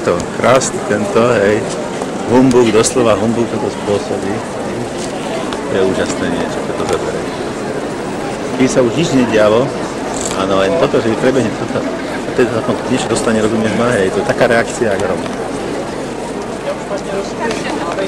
to, to, krásny tento, hej, humbuk, doslova humbuk toto spôsobí. hej. To je úžasné niečo, keď to zoberie. Kým sa už nič nedialo, áno, len toto, že prebehne toto, a teď sa niečo dostane, rozumieš ma, hej, to je taká reakcia, ako robí. Ale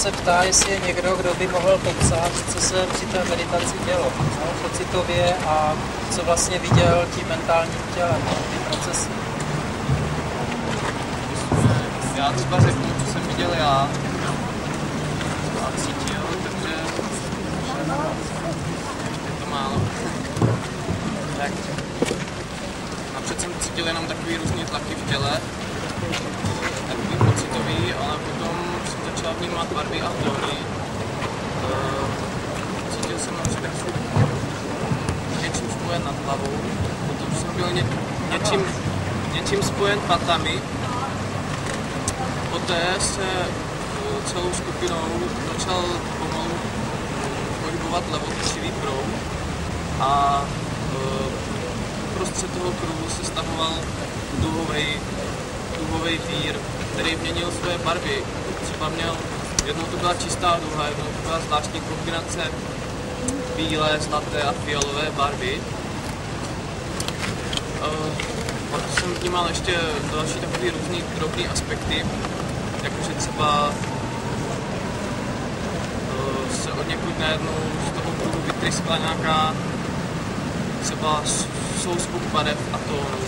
se ptá, jestli je někdo, kdo by mohl popsat, co se při té meditaci dělo. No, pocitově a co vlastně viděl tím mentálním tělem, no, ty procesy. já třeba řeknu, co jsem viděl já a cítil, takže je to málo. tak napřed jsem cítil jenom takový různý tlaky v těle, takový pocitový, ale potom vnímat barvy a tóny. Eh, Cítil jsem s něčím spojen nad hlavou, potom jsem byl ně, něčím, něčím spojen patami, poté se eh, celou skupinou začal pomalu pohybovat levotočivý proud a prostřed toho kruhu se stavoval duhový, duhový vír, který měnil své barvy. Třeba měl, jednou to byla čistá duha, jednou to byla zvláštní kombinace bílé, zlaté a fialové barvy. Eh, Pak jsem vnímal ještě další takový různý drobný aspekty, jakože třeba eh, se od někud najednou z toho kruhu vytryskla nějaká třeba s- souskuk barev a tónů.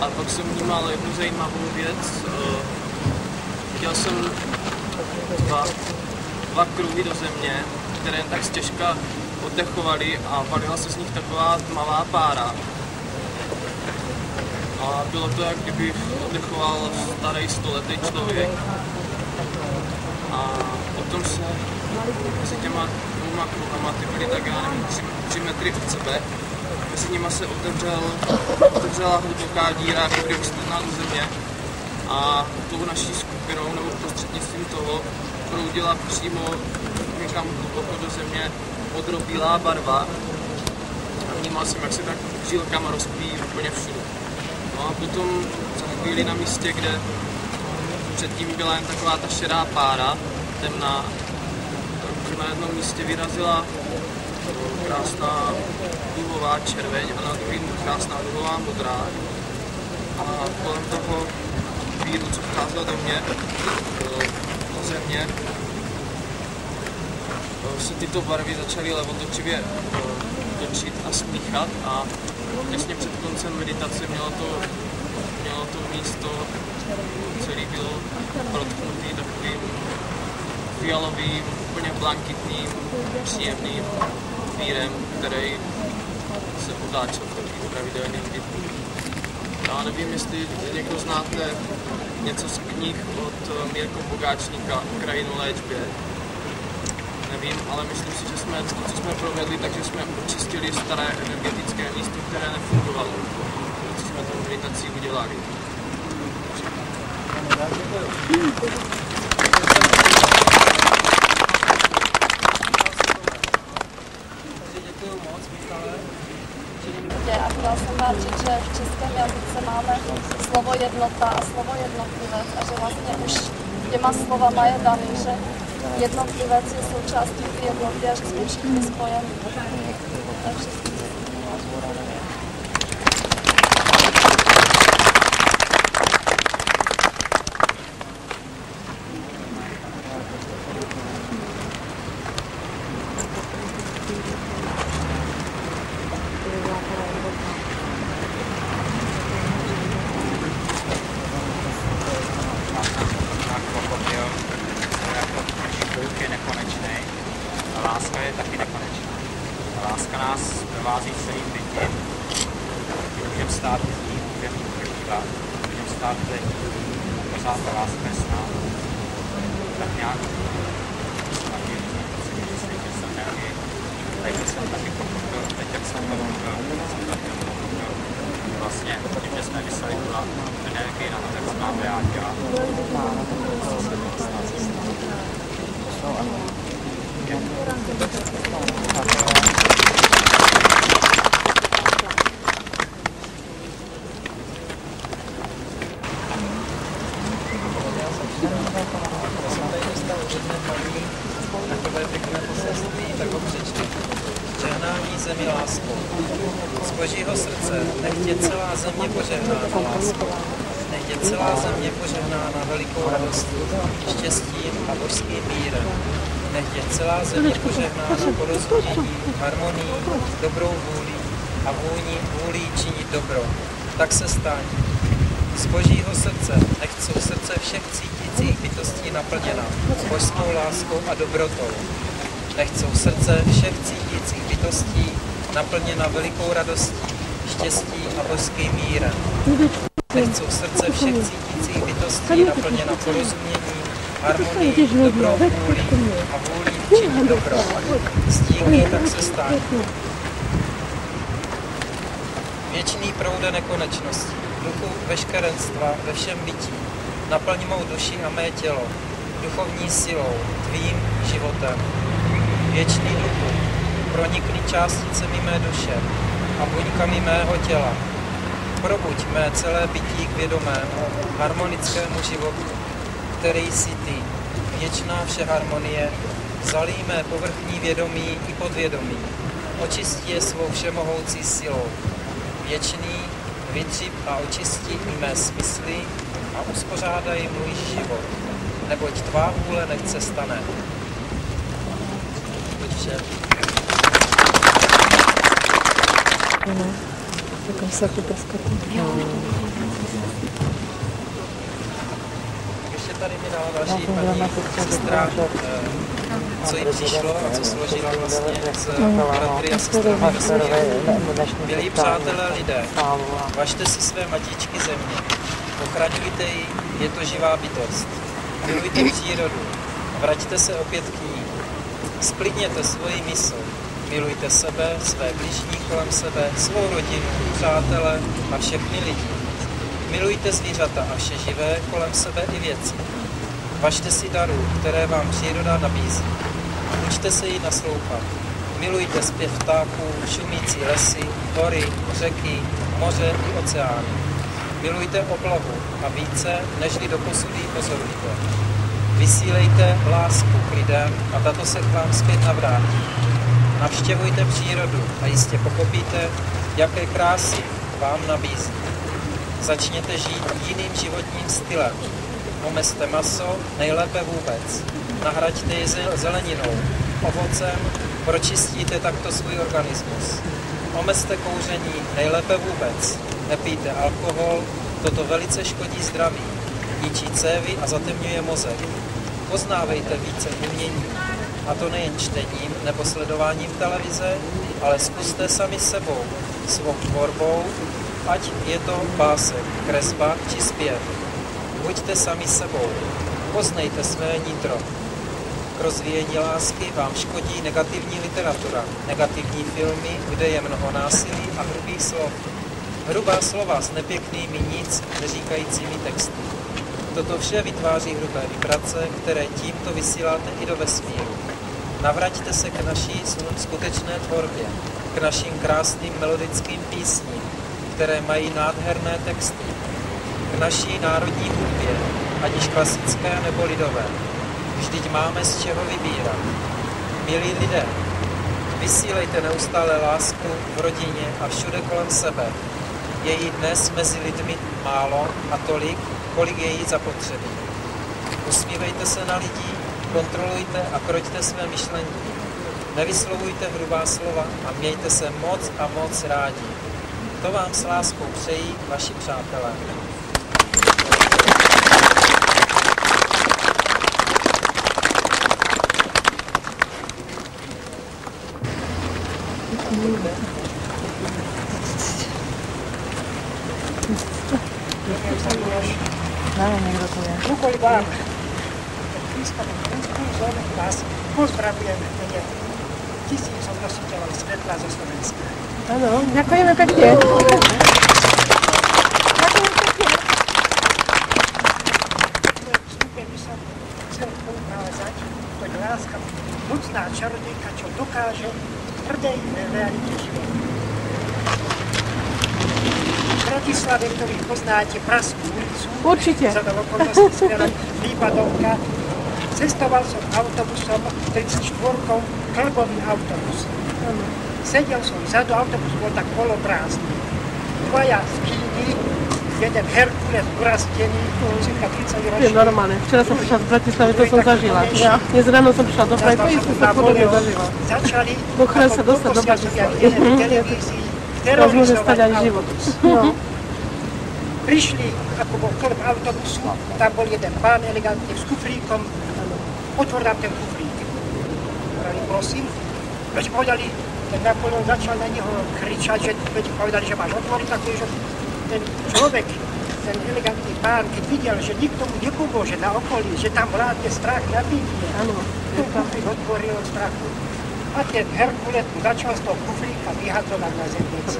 A pak jsem vnímal jednu zajímavou věc. eh, Viděl jsem dva, dva kruhy do země, které tak stěžka oddechovaly a valila se z nich taková tmavá pára. A bylo to, jak kdyby oddechoval starý stoletý člověk. A potom se mezi těma dvouma kruhama, ty byly tak, já nevím, tři, tři metry od sebe, mezi nimi se otevřel, otevřela hluboká díra, kdyby vstupná do země. A tou naší skupinou, nebo prostřednictvím toho, proudila přímo někam hluboko do země modrobílá barva. A vnímal jsem, jak se tak žílkama rozpíjí úplně všude. No a potom za chvíli na místě, kde předtím byla jen taková ta šedá pára, temná, tak na jednom místě vyrazila krásná duhová červeň a na druhém krásná duhová modrá. A kolem toho víru, co vcházel do mě, do země, eh, se tyto barvy začaly levotočivě eh, točit a smíchat a těsně před koncem meditace mělo to, mělo to místo celý bylo protknutý takovým fialovým, úplně blankitným, příjemným vírem, který se otáčel v takových pravidelných rytmů. Já nevím, jestli někdo znáte něco z knih od eh, Mirko Bogáčníka o krajinu léčbě. Nevím, ale myslím si, že jsme to, co jsme provedli, takže jsme očistili staré energetické místo, které nefungovalo. Co jsme tou meditací udělali. Takže děkuji moc, Michale. světě a říct, že v českém jazyce máme slovo jednota a slovo jednotlivec a že vlastně už těma slovama je daný, že jednotlivec je součástí jednoty a že jsme všichni spojeni. To je všechno, co jsem chtěla říct. tak pochopil, že jako Bůh je nekonečný a láska je taky nekonečná. A láska nás provází celým bytím. Můžeme stát v ní, můžeme jí prožívat, můžeme stát v ní, a pořád ta láska je s námi. Tak nějak taky si myslím, že jsem nějaký, tady jsem taky pochopil, teď jak jsem to mluvil, jsem taky pochopil, vlastně tím, že jsme vyslali tu energii na to, tak se máme já dělat. takové pěkné poselství, tak ho přečtu. Žehnání zemi láskou. Z božího srdce nech tě celá země požehnána láskou. Nech tě celá země požehnána velikou radostí, štěstím a božským mírem. Nech tě celá země porozuměním, harmonií, dobrou vůlí a vůní, vůlí činit dobro. Tak se staň. Z božího srdce nech jsou srdce všech cítících bytostí naplněna božskou láskou a dobrotou. Nech jsou srdce všech cítících bytostí naplněna velikou radostí, štěstí a božským mírem. Nech jsou srdce všech cítících bytostí naplněna porozuměním, harmonií, dobrou vůlí a vůlí dobro. Stíky tak se. Věčný proude nekonečnosti, duchu veškerenstva ve všem bytí, naplň mou duši a mé tělo, duchovní silou, tvým životem. Věčný duchu, pronikni částicemi mé duše a buňkami mého těla. Probuď mé celé bytí k vědomému, harmonickému životu, který jsi ty, věčná vše harmonie, zalí mé povrchní vědomí i podvědomí, očistí je svou všemohoucí silou. Věčný, vytřip a očistí i mé smysly a uspořádaj můj život, neboť tvá vůle nechce stane. Buď všem. Ještě tady mi dala další paní sestra, eh, co jí přišlo a co složila vlastně z bratry a sestrami ve směru. Milí přátelé lidé, važte si své matičky země, ochraňujte ji, je to živá bytost. Milujte přírodu, vraťte se opět k ní. Sklidněte svoji mysl, milujte sebe, své bližní kolem sebe, svou rodinu, přátele a všechny lidi. Milujte zvířata a vše živé kolem sebe i věci. Važte si darů, které vám příroda nabízí. Učte se jí naslouchat. Milujte zpěv ptáků, šumící lesy, hory, řeky, moře i oceány. Milujte oblohu a více, nežli do posudí pozorujte. Vysílejte lásku k lidem a tato se k vám zpět navrátí. Navštěvujte přírodu a jistě pochopíte, jaké krásy vám nabízí. Začněte žít jiným životním stylem. Omezte maso, nejlépe vůbec. Nahraďte ji zel- zeleninou, ovocem, pročistíte takto svůj organismus. Omezte kouření, nejlépe vůbec. Nepijte alkohol, toto velice škodí zdraví. Ničí cévy a zatemňuje mozek. Poznávejte více umění. A to nejen čtením nebo sledováním televize, ale zkuste sami sebou, svou tvorbou, ať je to básek, kresba či zpěv. Buďte sami sebou, poznejte své nitro. K rozvíjení lásky vám škodí negativní literatura, negativní filmy, kde je mnoho násilí a hrubých slov. Hrubá slova s nepěknými nic neříkajícími texty. Toto vše vytváří hrubé vibrace, které tímto vysíláte i do vesmíru. Navraťte se k naší skutečné tvorbě. k našim krásným melodickým písním, které mají nádherné texty, k naší národní hudbě, ať již klasické nebo lidové. Vždyť máme z čeho vybírat. Milí lidé, vysílejte neustále lásku v rodině a všude kolem sebe. Je jí dnes mezi lidmi málo a tolik, kolik je jí zapotřebí. Usmívejte se na lidi, kontrolujte a kroďte své myšlení. Nevyslovujte hrubá slova a mějte se moc a moc rádi. To vám s láskou přejí vaši přátelé. Nevím, někdo to je. Rukoj vám. Pískanom impulzom vás pozdravujeme mene tisícov nositeľov svetla zo Slovenska. Ano, děkujeme pěkně. Vstupe by som chcel poukázať, to je láska mocná čarodejka, čo dokáže Bratislave, ktorých poznáte Praskú ulicu, Určitě. za okolností Výpadovka, cestoval som autobusom 34 klbový autobus. Sedel som vzadu, autobus bol tak poloprázdny. Dvaja z Kíny, jeden Herkules urastený, cirka 30 Je ročný. normálně. Včera jsem přišla z Bratislavy, to jsem zažila. Já dnes ráno jsem přišla do Prahy, to jsem podobně zažila. Začali Pochopil sa dostať do Bratislavy. stať aj terorizovať život. autobus. No. Prišli, ako bol klub autobusu, tam bol jeden pán elegantný s kufríkom, otvor nám ten kufrík. Hovorili, prosím, veď povedali, ten Napoleon začal na neho kričať, že veď povedali, že máš otvoriť, tak že ten človek, ten elegantný pán, keď videl, že nikto mu nepomôže na okolí, že tam vládne strach na bytie, Áno, ten kufrík otvoril od strachu. A ten Herkules mu začal z toho kufríka vyhadzovať na zemnici.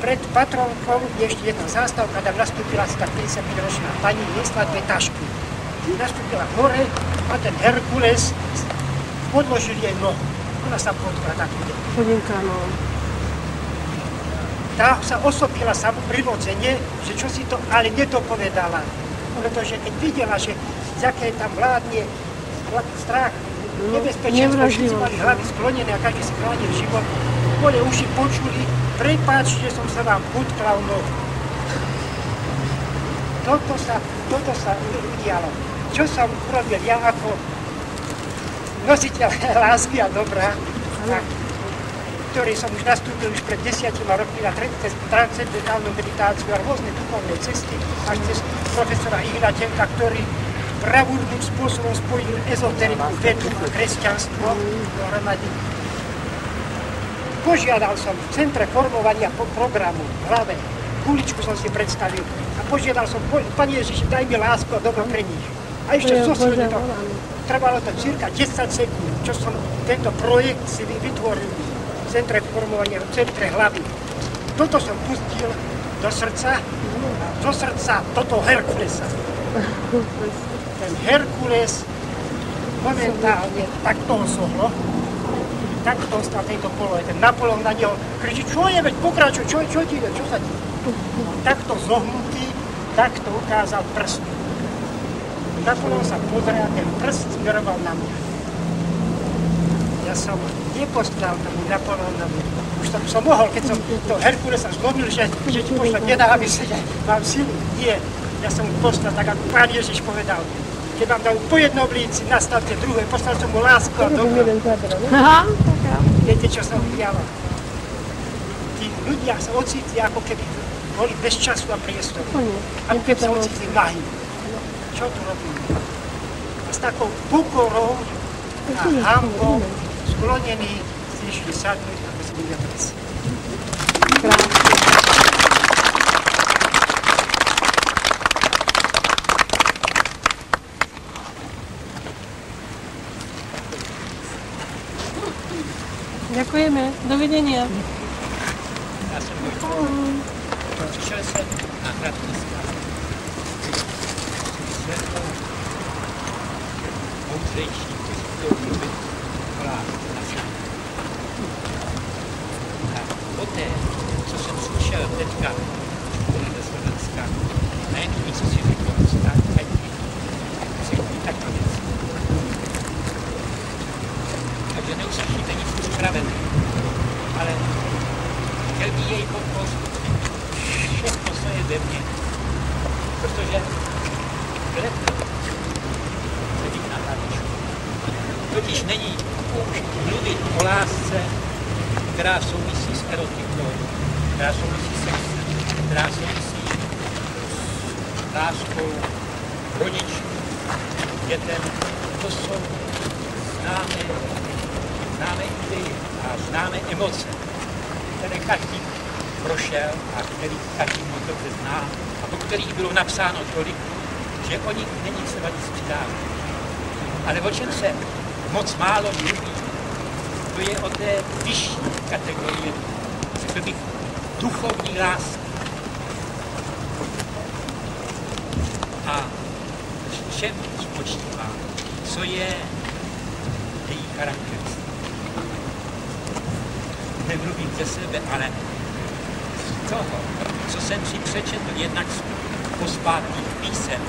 Pred patronkou je ešte jedna zástavka, tam nastúpila asi tak 55 ročná pani, niesla dve tašky. Nastúpila hore a ten Herkules podložil jej nohu. Ona sa potkla takto. Chodinka, no. Tá sa osopila samo prirodzene, že čo si to ale nedopovedala. Pretože keď videla, že z aké tam vládne strach, nebezpečenstvo, všetci nevražlivo. mali hlavy sklonené a každý si chránil život, boli uši počuli, prepáč, že som sa vám potkla o nohu. Toto sa, toto sa udialo. Čo som urobil ja ako nositeľ lásky a dobra, a ktorý som už nastúpil už pred desiatima rokmi na transcendentálnu meditáciu a rôzne duchovné cesty, až cez profesora Ignatenka, ktorý bravúrnym spôsobom spojil ezoteriku, vedu a kresťanstvo dohromady. Požiadal som v centre formovania po programu v hlave, kuličku som si predstavil a požiadal som, "Po- Pane Ježiši, daj mi lásku a dobro pre nich. A ešte To je zo Božia to, trvalo to cirka 10 sekúnd, čo som tento projekt si vy- vytvoril centre formovania, v centre hlavy. Toto som pustil do srdca, do srdca toto Herkulesa. Ten Herkules momentálne takto osohlo, takto ostal tejto polohe. Ten Napoleon na neho kričí, čo je, veď pokračuj, čo, čo ti ide, čo sa ti... Takto zohnutý, takto ukázal prst. Napoleon sa pozrel ten prst smeroval na mňa. Ja som nepostral tomu Napoleonovi. Už som, som mohol, keď som to Herkulesa zlomil, že, že ti pošlem nenávisť, že mám silu. Nie, ja som mu poslal tak, ako pán Ježiš povedal. Keď vám dajú po jednom líci, nastavte druhé, poslal som mu lásku a dobro. Aha, Viete, čo sa udialo? Tí ľudia sa ocitli, ako keby boli bez času a priestoru. Ako keby sa ocitli nahý. Čo tu robíme? A s takou pokorou a hambou sadnúť, ako si ľudia presi. Děkujeme. Dovidenia. Přišel jsem na kratkou moudřejší, kteří budou mluvit akorát na sebe. Slovenska, ze Slovenska, ne, něco si řekl, tak, tak, řekni takto věc. Takže neuslyšíte nic připravené, ale chtěl by jej podpořit všechno, co je ze mě, protože klepno sedí na hlavičku. Totiž není už mluvit o lásce, která souvisí s erotikou, která souvisí s sexem, která souvisí s láskou rodičů, dětem. To jsou známé, známé idei a známé emoce, které každý prošel a který každý moc dobře zná a po kterých bylo napsáno tolik, že o nich není třeba nic přidávat. Ale o čem se moc málo mluví, to je o té vyšší kategorie, řekl bych, duchovní lásky. A v čem spočívá, co je její charakteristika. Nemluvím ze sebe, ale z toho, co jsem si přečetl jednak z pospátných písem,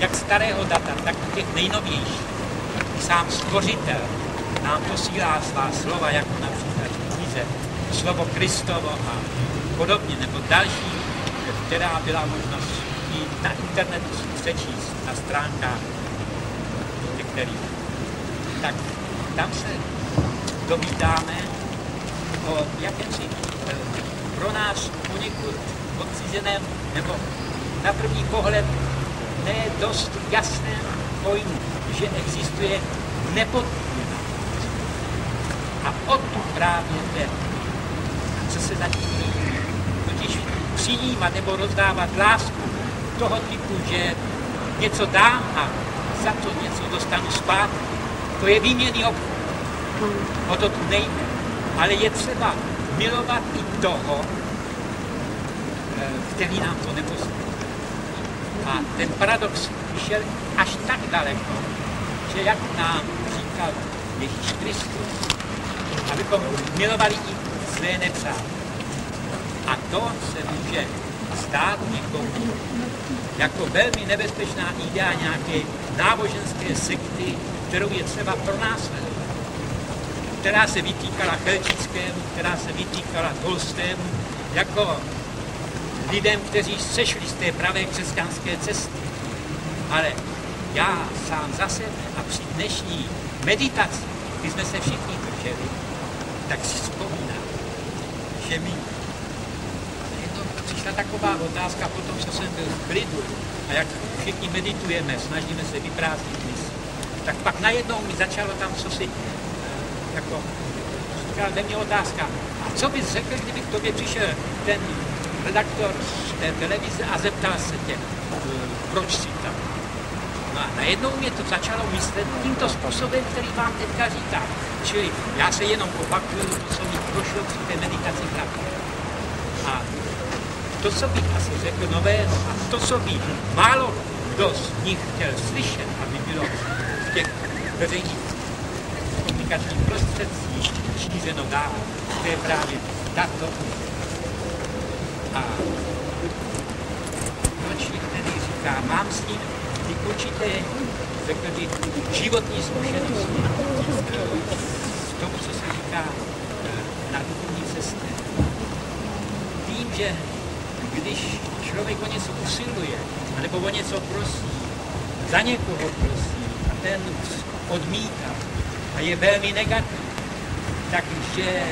jak starého data, tak těch nejnovějších. Sám stvořitel nám posílá svá slova, jako například knize slovo Kristovo a podobně, nebo další, která byla možnost i na internetu přečíst na stránkách některých. Tak tam se dovídáme o jakémsi eh, pro nás poněkud odcizeném, nebo na první pohled ne dost jasném pojmu, že existuje nepodmíněná. A o tu právě jde, co se zatím líbí. Totiž přijímat nebo rozdávat lásku toho typu, že něco dám a za to něco dostanu zpátky, to je výměný obchod. O to tu nejde. Ale je třeba milovat i toho, eh, který nám to neposílá. A ten paradox šel až tak daleko, že jak nám říkal Ježíš Kristus, abychom milovali i své nepřátelé. A to se může stát někomu jako velmi nebezpečná idea nějaké náboženské sekty, kterou je třeba pronásledovat. Která se vytýkala Chelčickému, která se vytýkala Tolstému, jako lidem, kteří sešli z té pravé křesťanské cesty. Ale já sám za sebe a při dnešní meditaci, kdy jsme se všichni drželi, tak si vzpomínám, že mi přišla taková otázka po tom, co jsem byl v klidu a jak všichni meditujeme, snažíme se vyprázdnit mysl, tak pak najednou mi začalo tam co si eh, jako říkala ve mně otázka, a co bys řekl, kdyby k tobě přišel? Ten redaktor z té televize a zeptal se tě, eh, proč si tam. A najednou mě to začalo myslet tímto způsobem, který vám teďka říkám. Čili já se jenom opakuju to, co mi prošlo při té meditaci pravdy. A to, co bych asi řekl nového, a to, co by málo kdo z nich chtěl slyšet, aby bylo v těch veřejných komunikačních prostředcích šířeno dál, to je právě tato a nočník tedy říká, mám s ním určité, řekl bych, životní zkušenosti z toho, co se říká na duchovní cestě. Vím, že když člověk o něco usiluje, nebo o něco prosí, za někoho prosí a ten odmítá a je velmi negativní, takže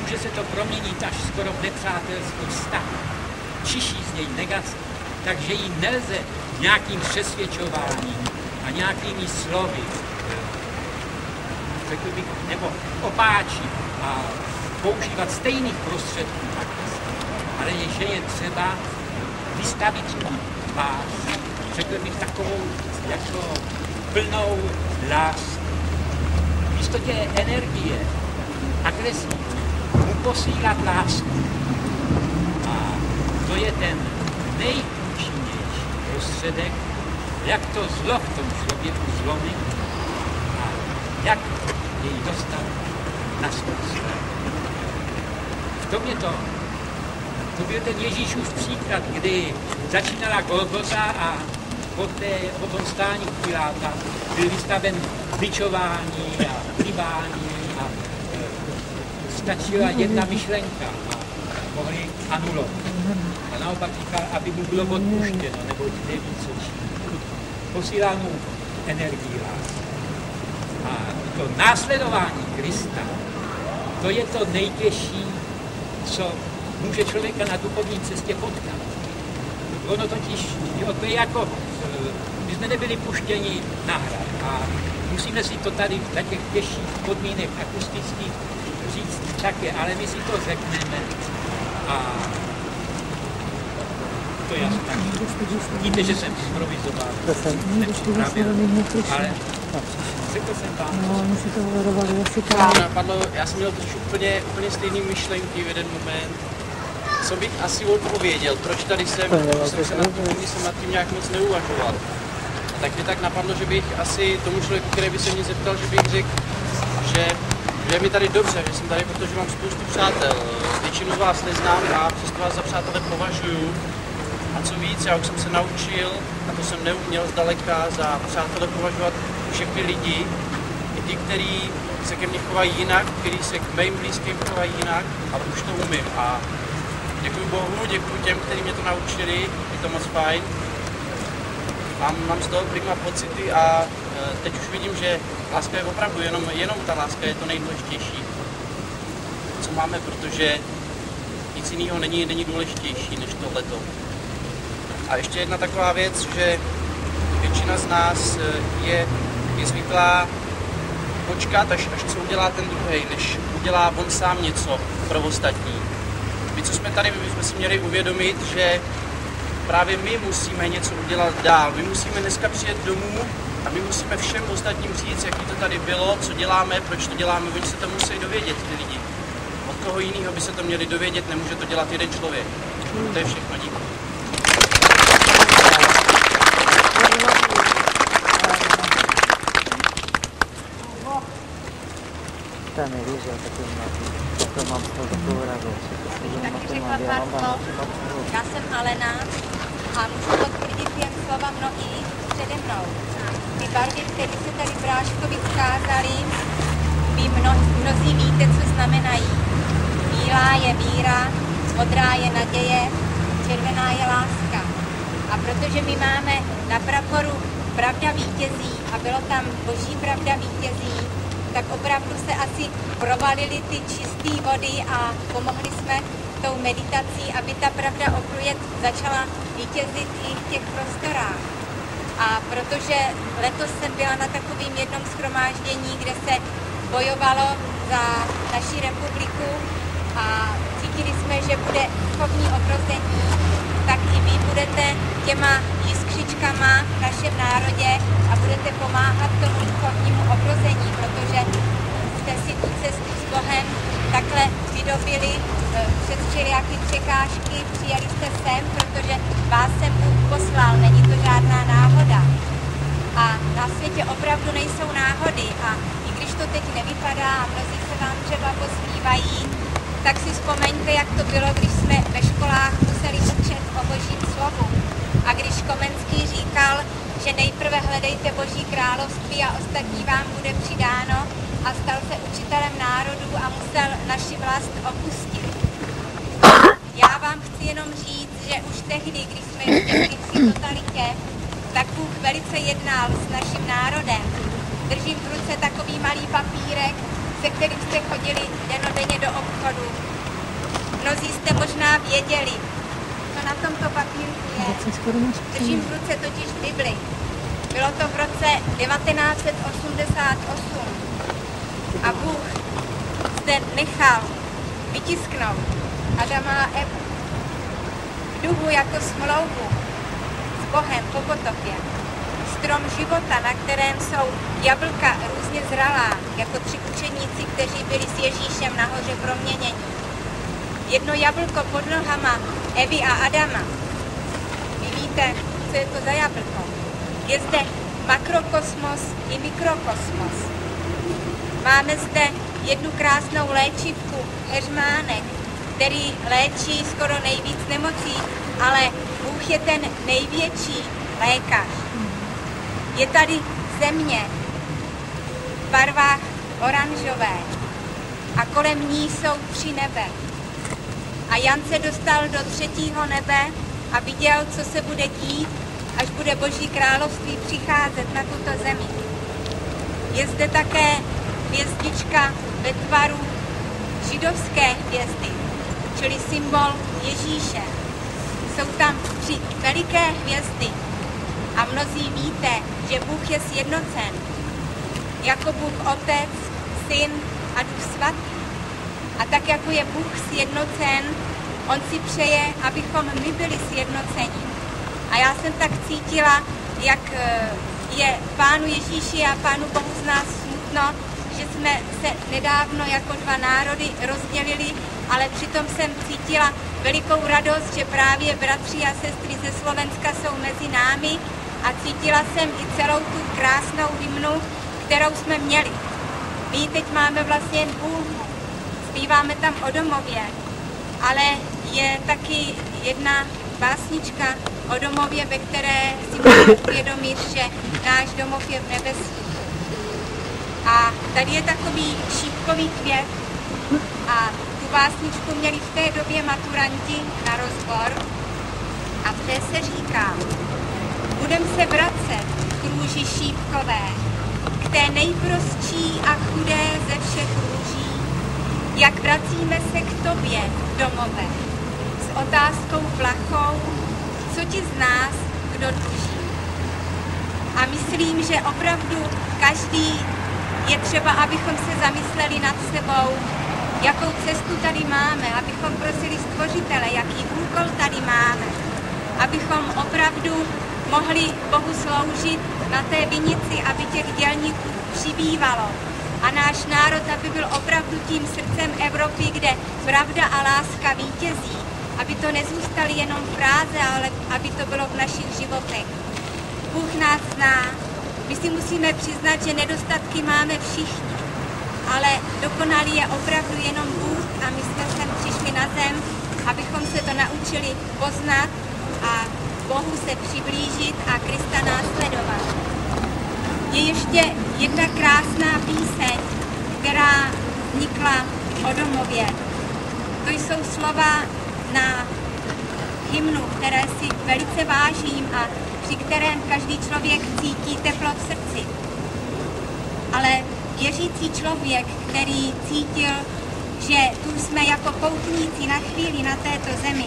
může se to proměnit až skoro v nepřátelský vztah. Čiší z něj negace, takže ji nelze nějakým přesvědčováním a nějakými slovy, řekl bych, nebo opáčí a používat stejných prostředků, ale je, že je třeba vystavit tu tvář, řekl bych, takovou jako plnou lásku. Místo té energie agresivní mu posílat lásku. A to je ten nejúčinnější prostředek, jak to zlo v tom člověku zlomit a jak jej dostat na sílu. V tom je to to byl ten Ježíšův příklad, kdy začínala Golgota a po, té, po tom stání Piláta byl vystaven zbičování a plivání a e, stačila jedna myšlenka a mohli anulovat. Naopak říkal, aby mu bylo odpuštěno, nebo neví, co. Posílal mu energii. A to následování Krista, to je to nejtěžší, co může člověka na duchovní cestě potkat. Ono totiž, jo, to je jako, eh, my jsme nebyli puštěni na hrad a musíme si to tady v těch těžších podmínek akustických říct také, ale my si to řekneme a to jasné. Víte, že jsem improvizoval, nepřipravil, ale řekl jsem vám. No, oni si to hledovali asi napadlo, já jsem měl totiž úplně, úplně stejný myšlenky v jeden moment. Co bych asi odpověděl, proč tady jsem, jsem se nad tím, jsem nad tím nějak moc neuvažoval. Tak mě tak napadlo, že bych asi tomu člověku, který by se mě zeptal, že bych řekl, že, že je mi tady dobře, že jsem tady, protože mám spoustu přátel. Většinu z vás neznám a přesto vás za přátele považuju. A co víc, já už jsem se naučil, a to jsem neuměl zdaleka, za přátele považovat všechny lidi, i ty, kteří se ke mně chovají jinak, kteří se k mým blízkým chovají jinak, ale už to umím. A děkuji Bohu, děkuji těm, kteří mě to naučili, je to moc fajn. Mám, mám z toho prima pocity a e, teď už vidím, že láska je opravdu jenom, jenom ta láska je to nejdůležitější, co máme, protože nic jiného není, není důležitější než tohleto. A ještě jedna taková věc, že většina z nás e, je, je zvyklá počkat, až, až co udělá ten druhý, než udělá on sám něco pro ostatní. My, co jsme tady, my jsme si měli uvědomit, že právě my musíme něco udělat dál. My musíme dneska přijet domů a my musíme všem ostatním říct, jaký to tady bylo, co děláme, proč to děláme. Oni se to musí dovědět, ty lidi. Od koho jiného by se to měli dovědět, nemůže to dělat jeden člověk. To je všechno, díky. Ten nevěřil, taky takhle mám z toho takovou radost. to Taky řekla Vánoce já jsem Alena a můžu potvrdit jen slova mnohých přede mnou. Ty barvy, které se tady v Bráškovi vzkázaly, vy mno, mnozí víte, co znamenají. Bílá je víra, modrá je naděje, červená je láska. A protože my máme na praporu pravda vítězí a bylo tam boží pravda vítězí, tak opravdu se asi provalily ty čisté vody a pomohli jsme tou meditací, aby ta pravda opět začala vítězit i v těch prostorách. A protože letos jsem byla na takovým jednom schromáždění, kde se bojovalo za naši republiku a cítili jsme, že bude duchovní obrození, tak i vy budete těma jiskřičkama v našem národě a budete pomáhat tomu duchovnímu obrození, protože jste si tu cestu s Bohem takhle vydobili eh, přes všelijaké překážky, přijeli jste sem, protože vás sem Bůh poslal, není to žádná náhoda. A na světě opravdu nejsou náhody a i když to teď nevypadá a mnozí se vám třeba posmívají, tak si vzpomeňte, jak to bylo, když jsme ve školách museli učit o božím slovu. A když Komenský říkal, že nejprve hledejte boží království a ostatní vám bude přidáno a stal se učitelem národů a musel naši vlast opustit. Já vám chci jenom říct, že už tehdy, když jsme ještě v totalitě, tak Bůh velice jednal s naším národem. Držím v ruce takový malý papírek, se kterým jste chodili denodenně do obchodu. Mnozí jste možná věděli, na tomto papírku je. Držím v ruce totiž Bibli. Bylo to v roce 1988 a Bůh zde nechal vytisknout Adama a Evu v duhu jako smlouvu s Bohem po potopě. Strom života, na kterém jsou jablka různě zralá, jako tři učeníci, kteří byli s Ježíšem nahoře proměnění. Jedno jablko pod nohama Evy a Adama. Vy víte, co je to za jablko? Je zde makrokosmos i mikrokosmos. Máme zde jednu krásnou léčivku, heřmánek, který léčí skoro nejvíc nemocí, ale Bůh je ten největší lékař. Je tady země v barvách oranžové a kolem ní jsou tři nebe. A Jan se dostal do třetího nebe a viděl, co se bude dít, až bude Boží království přicházet na tuto zemi. Je zde také hvězdička ve tvaru židovské hvězdy, čili symbol Ježíše. Jsou tam tři veliké hvězdy a mnozí víte, že Bůh je sjednocen jako Bůh Otec, Syn a Duch Svatý. A tak, jako je Bůh sjednocen, On si přeje, abychom my byli sjednoceni. A já jsem tak cítila, jak eh, je Pánu Ježíši a Pánu Bohu z nás smutno, že jsme se nedávno jako dva národy rozdělili, ale přitom jsem cítila velikou radost, že právě bratři a sestry ze Slovenska jsou mezi námi a cítila jsem i celou tu krásnou hymnu, kterou jsme měli. My teď máme vlastně jen půl, zpíváme tam o domově, ale je taky jedna básnička o domově, ve které si můžeme uvědomit, že náš domov je v nebesí. A tady je takový šípkový květ a tu básničku měli v té době maturanti na rozbor a v té se říká, budem se vracet k růži šípkové, k té nejprostší a chudé ze všech růží, jak vracíme se k tobě, domové, s otázkou plachou, co ti z nás kdo dluží. A myslím, že opravdu každý je třeba, abychom se zamysleli nad sebou, jakou cestu tady máme, abychom prosili stvořitele, jaký úkol tady máme, abychom opravdu mohli Bohu sloužit na té vinici, aby těch dělníků přibývalo. A náš národ, aby byl opravdu tím srdcem Evropy, kde pravda a láska vítězí. Aby to nezůstaly jenom fráze, ale aby to bylo v našich životech. Bůh nás zná, my si musíme přiznat, že nedostatky máme všichni, ale dokonalý je opravdu jenom Bůh a my jsme sem přišli na zem, abychom se to naučili poznat a Bohu se přiblížit a Krista následovat. Je ještě jedna krásná píseň, která vznikla o domově. To jsou slova na hymnu, které si velice vážím a při kterém každý člověk cítí teplo v srdci. Ale věřící člověk, který cítil, že tu jsme jako poutníci na chvíli na této zemi,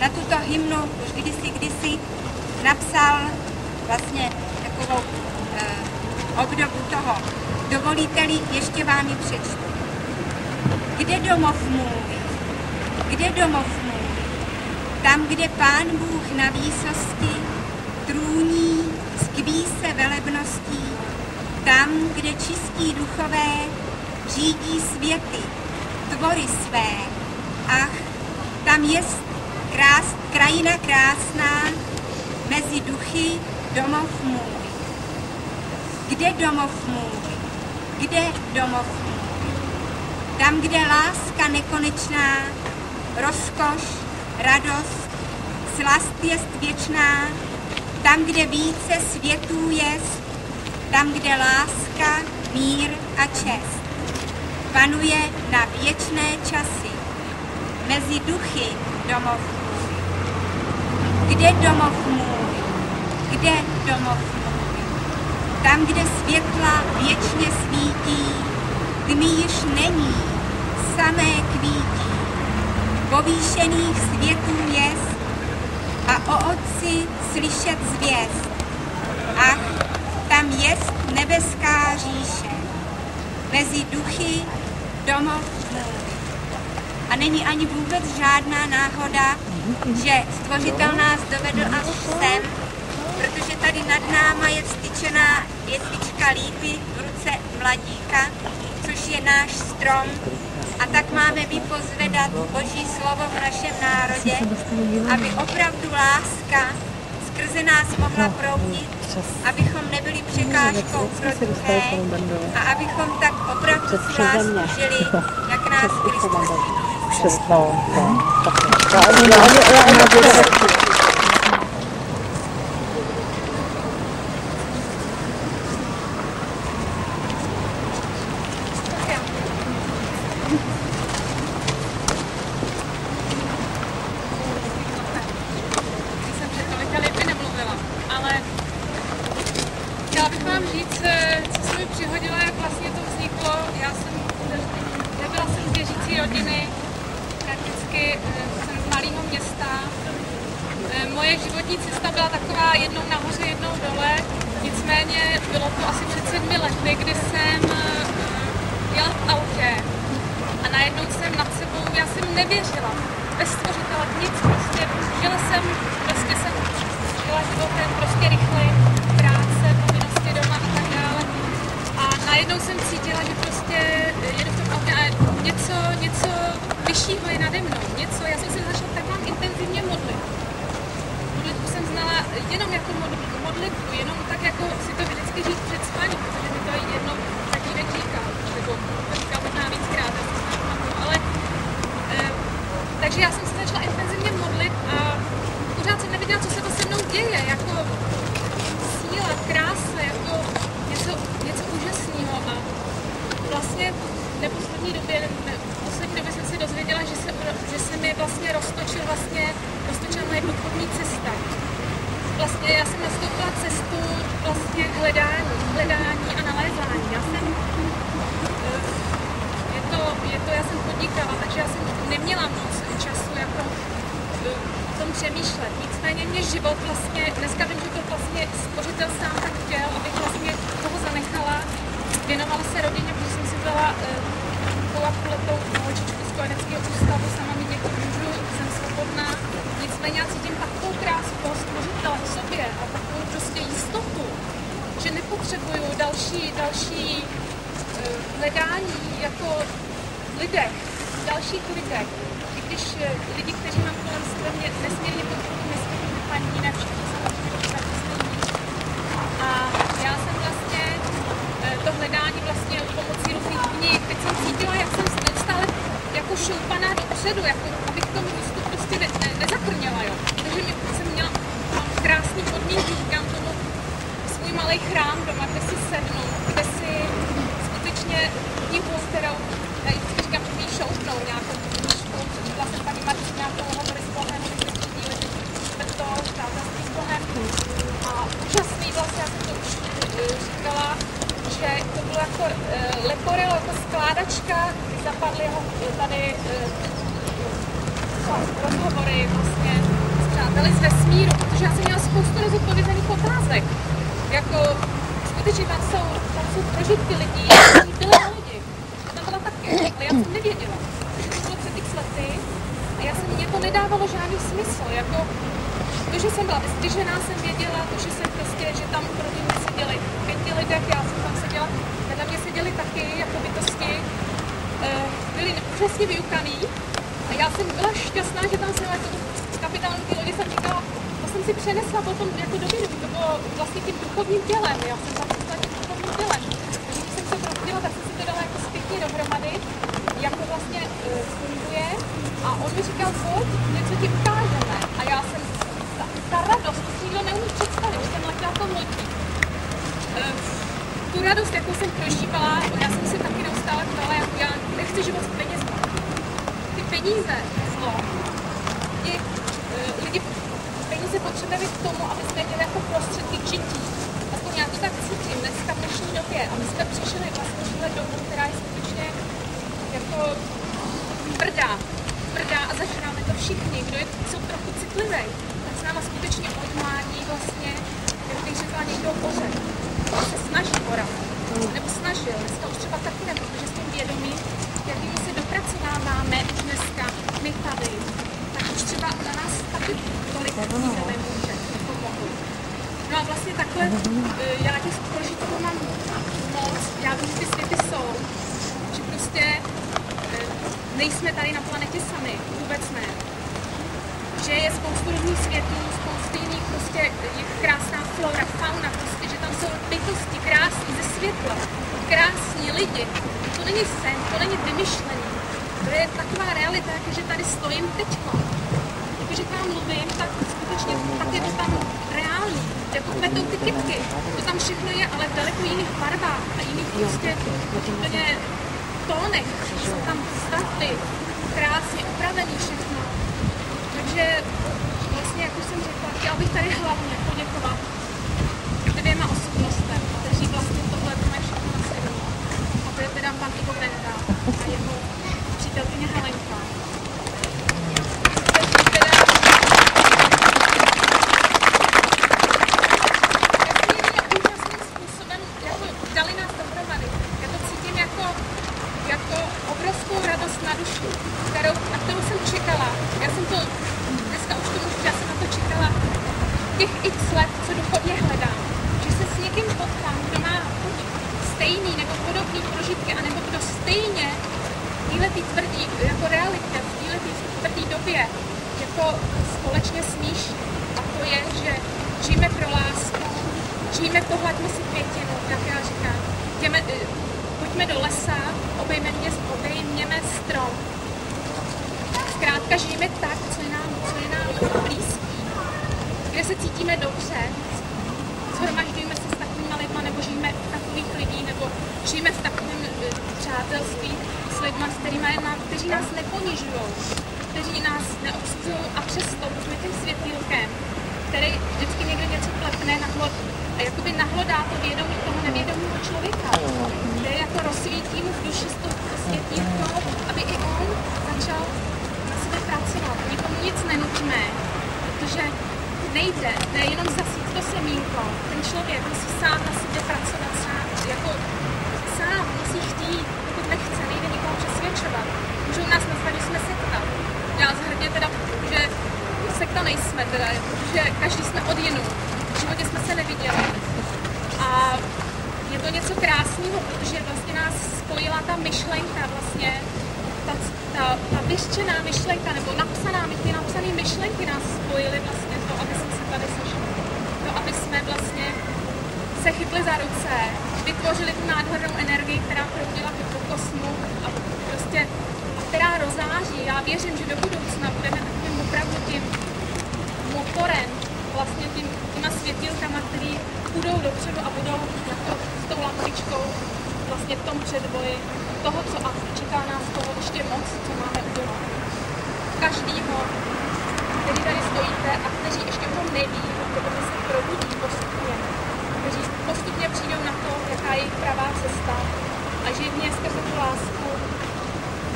na tuto hymnu už kdysi, kdysi napsal vlastně takovou obdobu toho. Dovolíte-li, ještě vám ji přečtu. Kde domov můj? Kde domov můj? Tam, kde Pán Bůh na výsosti trůní, skví se velebností, tam, kde čistí duchové řídí světy, tvory své. Ach, tam je krás, krajina krásná, mezi duchy domov můj. Kde domov můj? Kde domov můj? Tam, kde láska nekonečná, rozkoš, radost, slast je věčná, tam, kde více světů je, tam, kde láska, mír a čest panuje na věčné časy, mezi duchy domov můj. Kde domov můj? Kde domov můj? Tam, kde světla věčně svítí, tmy již není, samé kvítí. Povýšených světů jest a o Otci slyšet zvěst. Ach, tam jest nebeská říše, mezi duchy domov. A není ani vůbec žádná náhoda, že stvořitel nás dovedl až sem, Tady nad náma je vztyčená větvička lípy v ruce mladíka, což je náš strom. A tak máme vypozvedat Boží slovo v našem národě, aby opravdu láska skrze nás mohla proudit, abychom nebyli překážkou pro druhé a abychom tak opravdu s žili, jak nás Kristus. Přesnou. věnovala se rodině, protože jsem si byla eh, kola půl letou holčičku z kojeneckého ústavu, sama mi děti můžu, jsem svobodná. Nicméně já cítím takovou krásu toho stvořitele v sobě a takovou prostě jistotu, že nepotřebuju další, další eh, hledání jako lidech, dalších lidech. I když eh, lidi, kteří mám kolem sebe, mě nesmírně potřebují, nesmírně paní, na všichni rychleji, teď jsem cítila, jak jsem stále jako šoupaná dopředu, jako abych tomu výstup prostě ne, ne, nezakrněla, jo. Takže mě, jsem měla, mám krásný podmínky, říkám tomu svůj malý chrám doma, kde si sednu, kde si skutečně tím posterou, jako eh, leporilo, jako skládačka, zapadly ho tady eh, rozhovory vlastně s přáteli z vesmíru, protože já jsem měla spoustu nezodpovězených otázek. Jako skutečně tam jsou, tam jsou prožitky lidí, kteří byli lidi. Tam byla taky, ale já jsem nevěděla. To bylo před x lety a já jsem, mě to nedávalo žádný smysl. Jako, to, že jsem byla vystrižená, jsem věděla, to, že jsem prostě, že tam proti mě seděli pěti lidé, jak já postavy jako bytosti eh, byly přesně vyukaný. A já jsem byla šťastná, že tam jsem tu kapitálnu ty lodi jsem říkala, to jsem si přenesla potom jako do vědu, to bylo vlastně tím duchovním tělem, já jsem tam přišla tím duchovním tělem. Takže když jsem se probudila, tak jsem si to dala jako zpětně dohromady, jak to vlastně eh, funguje. A on mi říkal, pojď, světlo, krásní lidi. To není sen, to není vymyšlený. To je taková realita, že tady stojím teď. Když že tam mluvím, tak skutečně tak je to tam reálný. Jako kvetou ty kytky. To tam všechno je, ale v daleko jiných barvách a jiných prostě úplně tónech. Jsou tam stavby, krásně upravený všechno. Takže vlastně, jak už jsem řekla, chtěla bych tady hlavně poděkovat mogę na, na jego przydatnie haleńka.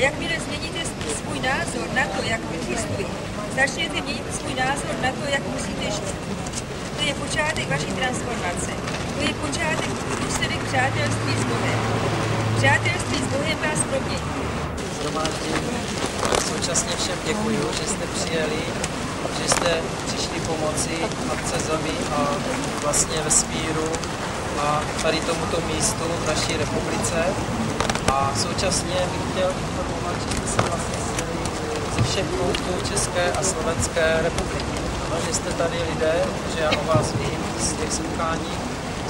jakmile změníte svůj názor na to, jak existuji, začnete měnit svůj názor na to, jak musíte žít. To je počátek vaší transformace. To je počátek důsledek přátelství s Bohem. Přátelství s Bohem vás promění. Současně všem děkuji, že jste přijeli, že jste přišli pomoci Matce Zemi a vlastně vesmíru a tady tomuto místu v naší republice. A současně bych chtěl informovat, že jste vlastně ze všech koutů České a Slovenské republiky. No, že jste tady lidé, že já o vás vím z těch setkání,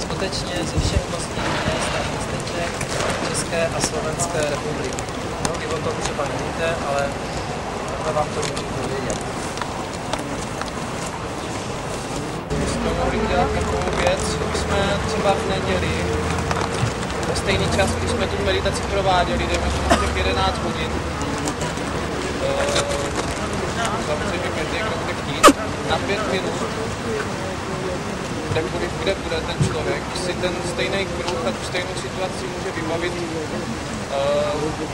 skutečně ze všech vlastních měst a městeček České a Slovenské republiky. No, vy o tom třeba nevíte, ale takhle vám to můžu povědět. takovou věc, jsme třeba v neděli, stejný čas, když jsme tu meditaci prováděli, dejme tomu těch 11 hodin, eh, samozřejmě každý, kdo bude chtít, na pět minut, kdekoliv, kde bude ten člověk, si ten stejný kruh a tu stejnou situaci může vybavit uh,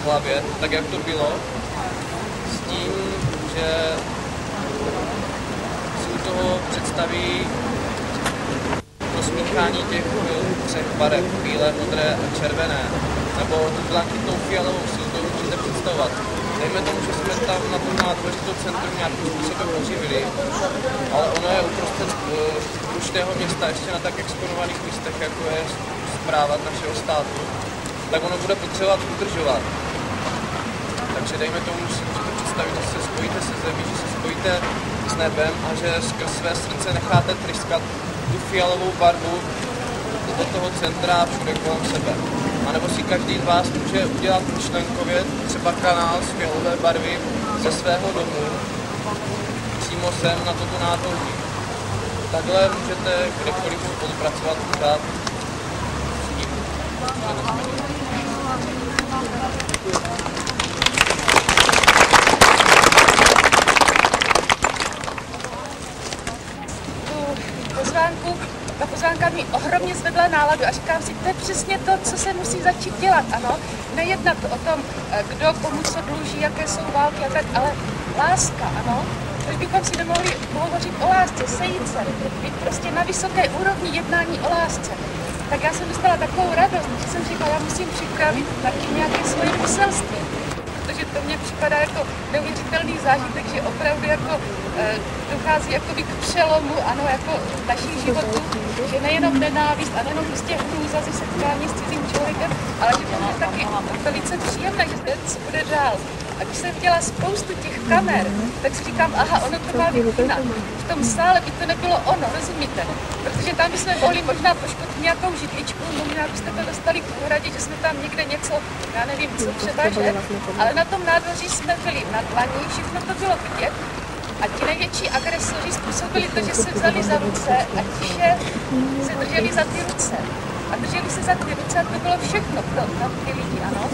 v hlavě, tak jak to bylo, s tím, že si u toho představí to smíchání těch eh, třech barev, bílé, modré a červené, nebo tu blanchitnou fialovou si to můžete představovat. Dejme tomu, že jsme tam na tom nádvoří to centrum nějakým způsobem oživili, ale ono je uprostřed uh, určitého města ještě na tak exponovaných místech, jako je zpráva našeho státu, tak ono bude potřebovat udržovat. Takže dejme tomu, si můžete představit, že se spojíte se zemí, že se spojíte s nebem a že skrz své srdce necháte tryskat fialovou barvu do toho centra a všude kolem sebe. A nebo si každý z vás může udělat myšlenkově třeba kanál z fialové barvy ze svého domu přímo sem na toto nádvoří. Takhle můžete kdekoliv spolupracovat pořád s tím, že nesmíte. tu pozvánku, pozvánka mi ohromně zvedla náladu a říkám si, to je přesně to, co se musí začít dělat, ano. Nejednat o tom, eh, kdo komu co dluží, jaké jsou války a tak, ale láska, ano. Proč bychom si nemohli pohovořit o lásce, sejít se, být prostě na vysoké úrovni jednání o lásce. Tak já jsem dostala takovou radost, že jsem říkala, já musím připravit taky nějaké svoje poselství protože to mně připadá jako neuvěřitelný zážitek, že opravdu jako dochází jakoby k přelomu, ano, jako našich životů, že nejenom nenávist a nejenom prostě hrůza ze setkání s cizím člověkem, ale že to je taky velice příjemné, že se co bude dál. A když jsem viděla spoustu těch kamer, tak si říkám, aha, ono to má být jinak. V tom sále by to nebylo ono, rozumíte? Protože tam bychom mohli možná poškodit nějakou židličku, možná byste to dostali k úhradě, že jsme tam někde něco, já nevím, co třeba, že? Ale na tom nádvoří jsme byli na dlaní, všechno to bylo vidět. A ti největší agresoři způsobili to, že se vzali za ruce a tiše se drželi za ty ruce. A drželi se za ty ruce a to bylo všechno pro, pro ty lidi, ano.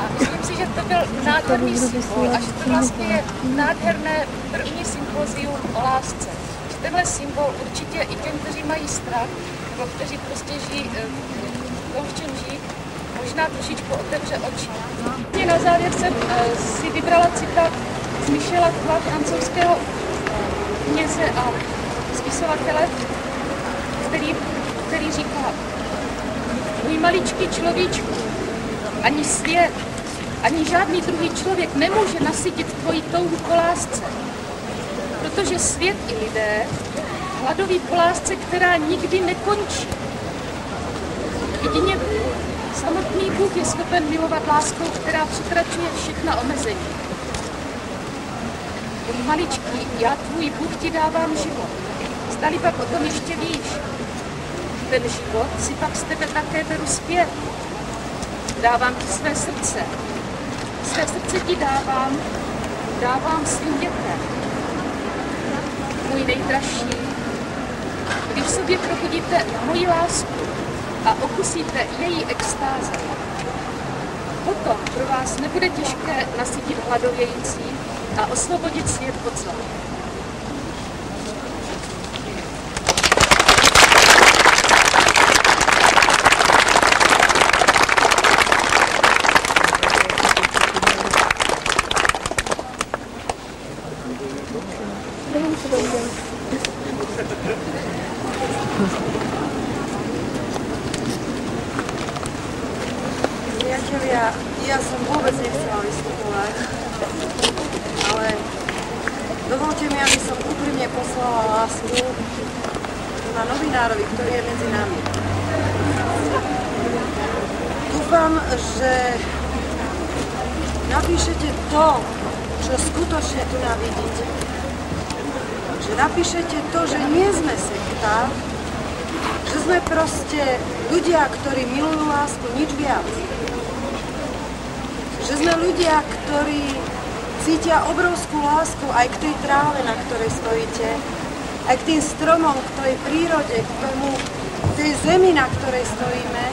A myslím si, že to byl nádherný symbol a že to vlastně je nádherné první sympozium o lásce. Že tenhle symbol určitě i těm, kteří mají strach, nebo kteří prostě žijí eh, v tom, v čem žijí, možná trošičku otevře oči. Na závěr jsem eh, si vybrala citát Michela Tla, francouzského kněze a spisovatele, který, který říká, můj maličký človíčku, ani svět, ani žádný druhý člověk nemůže nasytit tvoji touhu po lásce. Protože svět i lidé hladoví po lásce, která nikdy nekončí. Jedině samotný Bůh je schopen milovat láskou, která překračuje všechna omezení. Maličký, já tvůj Bůh ti dávám život. Zdali pak o tom ještě víš. Ten život si pak z tebe také beru zpět. Dávám ti své srdce. Své srdce ti dávám, dávám svým dětem. Můj nejdražší, když v sobě probudíte moji lásku a okusíte její extáze, potom pro vás nebude těžké nasytit hladovějící a osvobodit svět od zla. Priatelia, ja som vôbec nechcela vystupovať, ale dovolte mi, aby som úprimne poslala lásku na novinárovi, ktorý je medzi nami. Dúfam, že napíšete to, čo skutočne tu navidíte. Že napíšete to, že nie sme sekta, že sme proste ľudia, ktorí milujú lásku, nič viac. Že sme ľudia, ktorí cítia obrovskú lásku aj k tej tráve, na ktorej stojíte, aj k tým stromom, k tej prírode, k tomu, k tej zemi, na ktorej stojíme.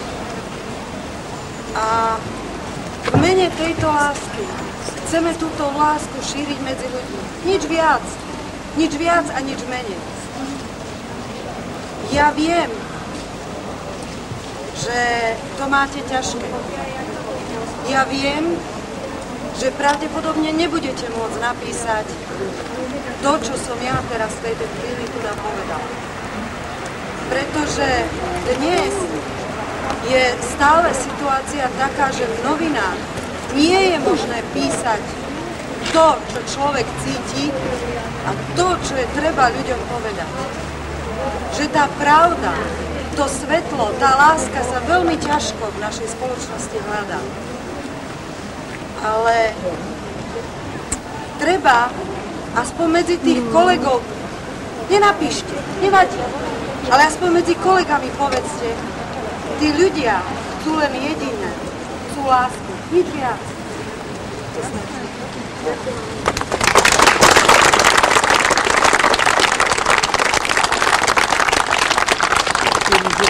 A v mene tejto lásky chceme túto lásku šíriť medzi ľuďmi. Nič viac, nič viac a nič menej. Ja viem, že to máte ťažké. Ja viem, že pravdepodobne nebudete môcť napísať to, čo som ja teraz v tejto chvíli tu napovedala. Pretože dnes je stále situácia taká, že v novinách nie je možné písať to, čo človek cíti a to, čo je treba ľuďom povedať. Že tá pravda, to svetlo, tá láska sa veľmi ťažko v našej spoločnosti hľadá. Ale treba aspoň medzi tých kolegov, nenapíšte, nevadí, ale aspoň medzi kolegami povedzte, tí ľudia chcú len jediné, chcú lásku, nič viac.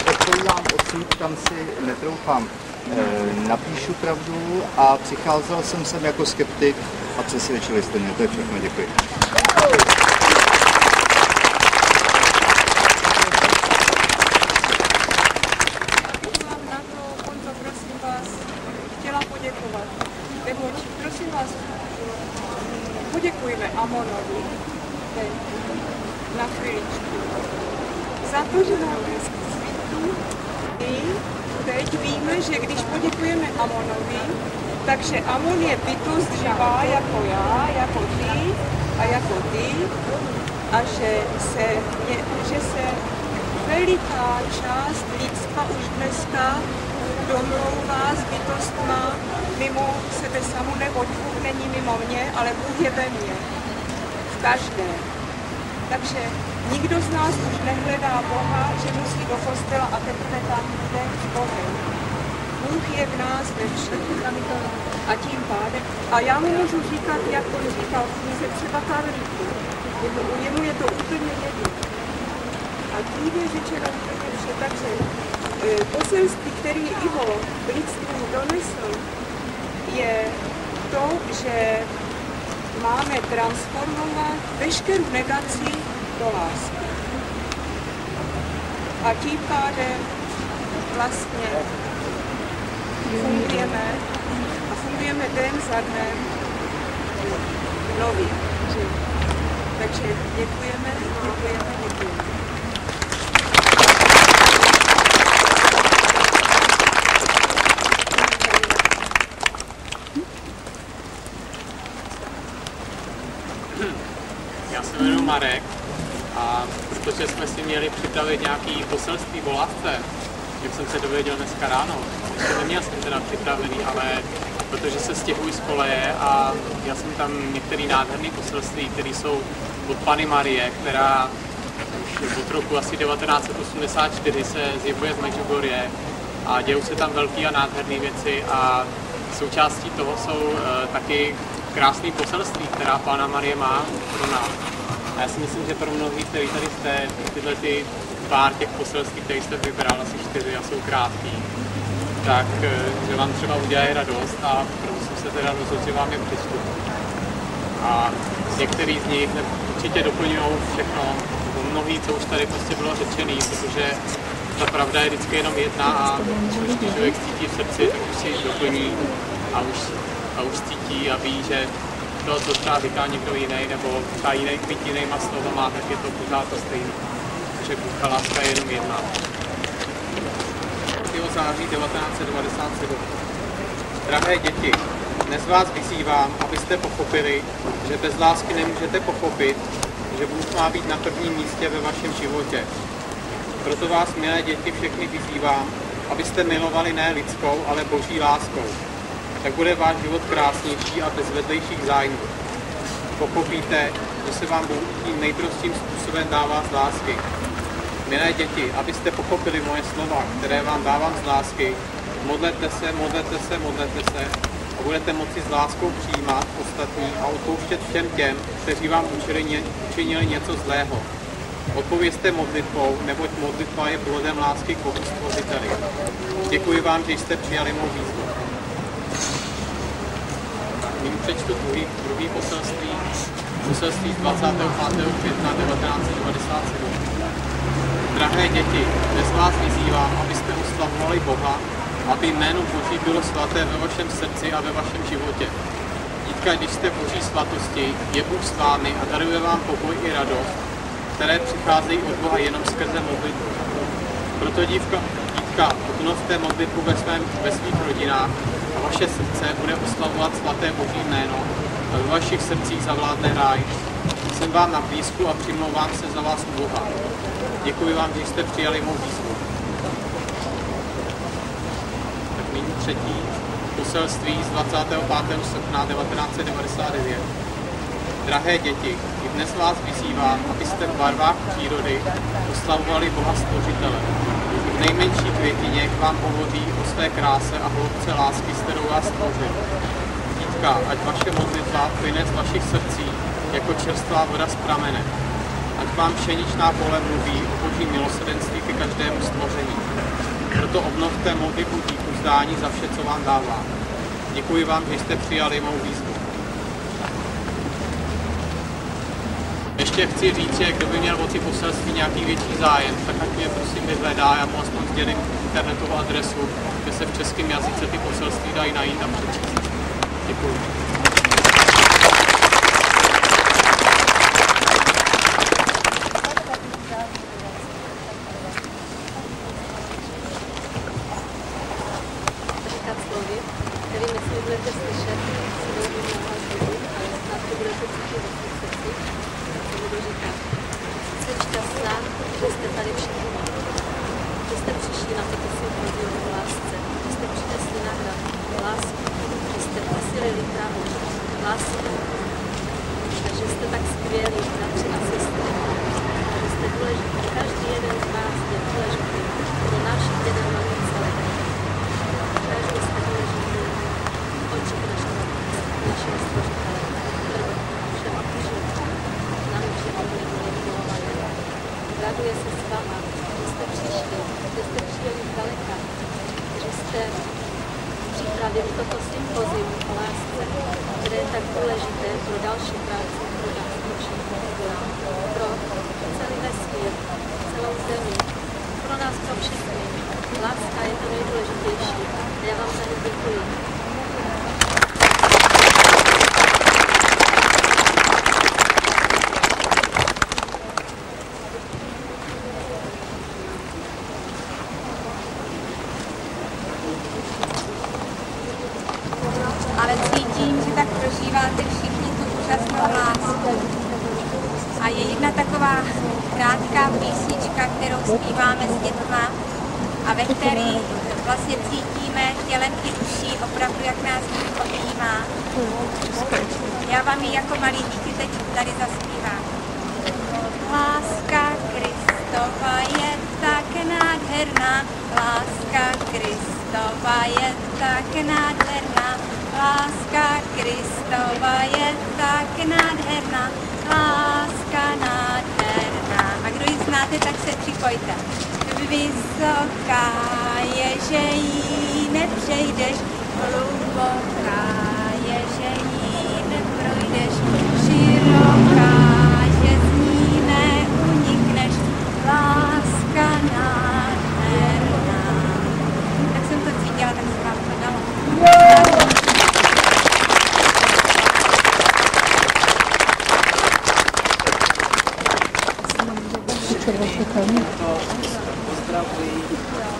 Odpovídám odsud, tam si netroufám. E, napíšu pravdu a přicházel jsem sem jako skeptik a přesvědčili jste mě. To je všechno, děkuji. prosím vás, Amonovi na chviličku, za to, že nám svítí. Teď víme, že když poděkujeme Amonovi, takže Amon je bytost živá jako já, jako ty a jako ty a že se, je, že se veliká část lidstva už dneska domlouvá s bytostma mimo sebe samu, neboť Bůh není mimo mě, ale Bůh je ve mně. V každé. Takže nikdo z nás už nehledá Boha, že musí do kostela a teprve tam jde s Bohem. Bůh je v nás ve všech. A tím pádem, a já mu můžu říkat, jak on říkal v knize třeba Karlíku, jemu, jemu je to úplně jedno. A tím je řečeno úplně vše. Takže e, poselství, který Ivo lidstvu donesl, je to, že máme transformovat veškerou negaci do lásky. A tím pádem vlastně fungujeme a fungujeme den za dnem nově. Takže děkujeme, děkujeme, děkujeme. Já se jmenuji Marek protože jsme si měli připravit nějaký poselství o lásce, jak jsem se dověděl dneska ráno. Ještě neměl jsem teda připravený, ale protože se stěhuji z koleje a já jsem tam některé nádherné poselství, které jsou od Pany Marie, která už od roku asi 1984 se zjevuje z Medjugorje a dějou se tam velké a nádherné věci a součástí toho jsou uh, taky krásné poselství, která Pána Marie má pro nás. A já si myslím, že pro mnohý, kteří tady jste, tyhle ty pár těch poselství, které jste vybral, asi čtyři a jsou krátký, tak eh, že vám třeba udělají radost a proto jsem se teda rozhodl, že vám je přečtu. A některý z nich určitě doplňují všechno, mnohý, co už tady prostě bylo řečený, protože ta pravda je vždycky jenom jedna a když člověk cítí v srdci, tak už si ji doplní a už, a už cítí a ví, že to, co třeba říká někdo jiný, nebo třeba jiný, být jinýma slovama, tak je to pořád to stejné. Že Bůhka láska je jenom jedna. 5. září 1997. Drahé děti, dnes vás vyzývám, abyste pochopili, že bez lásky nemůžete pochopit, že Bůh má být na prvním místě ve vašem životě. Proto vás, milé děti, všechny vyzývám, abyste milovali ne lidskou, ale boží láskou. Tak bude váš život krásnější a bez vedlejších zájmů. Pochopíte, že se vám Bůh tím nejprostým způsobem dává z lásky. Milé děti, abyste pochopili moje slova, které vám dávám z lásky, modlete se, modlete se, modlete se a budete moci s láskou přijímat ostatní a odpouštět všem těm, kteří vám učinili, něco zlého. Odpovězte modlitbou, neboť modlitba je plodem lásky k Bohu. Děkuji vám, že jste přijali mou výzvu. Přečtu druhý, druhý poselství, poselství z 25. května 1997. Drahé děti, dnes vás vyzývám, abyste oslavovali Boha, aby jméno Boží bylo svaté ve vašem srdci a ve vašem životě. Dítka, když jste Boží svatosti, je Bůh s vámi a daruje vám pokoj i radost, které přicházejí od Boha jenom skrze modlitbu. Proto dívka, dítka, obnovte modlitbu ve, svém, ve svých rodinách vaše srdce bude oslavovat svaté Boží jméno a ve vašich srdcích zavládne ráj. Jsem vám na blízku a přimlouvám se za vás u Boha. Děkuji vám, že jste přijali mou výzvu. Tak nyní třetí poselství z 25. srpna 1999. Drahé děti, i dnes vás vyzývám, abyste v barvách přírody oslavovali Boha Stvořitele. V nejmenší květině k vám hovoří o své kráse a hloubce lásky, s kterou vás stvořil. Dítka, ať vaše modlitba plyne z vašich srdcí jako čerstvá voda z pramene. Ať vám pšeničná pole mluví o boží milosrdenství ke každému stvoření. Proto obnovte modlitbu díku zdání za vše, co vám dávám. Děkuji vám, že jste přijali mou výzvu. Ještě chci říct, že kdo by měl o ty poselství nějaký větší zájem, tak ať mě prosím vyhledá, já mu aspoň sdělím internetovou adresu, kde se v českém jazyce ty poselství dají najít a přečíst. Děkuji. To pozdravují,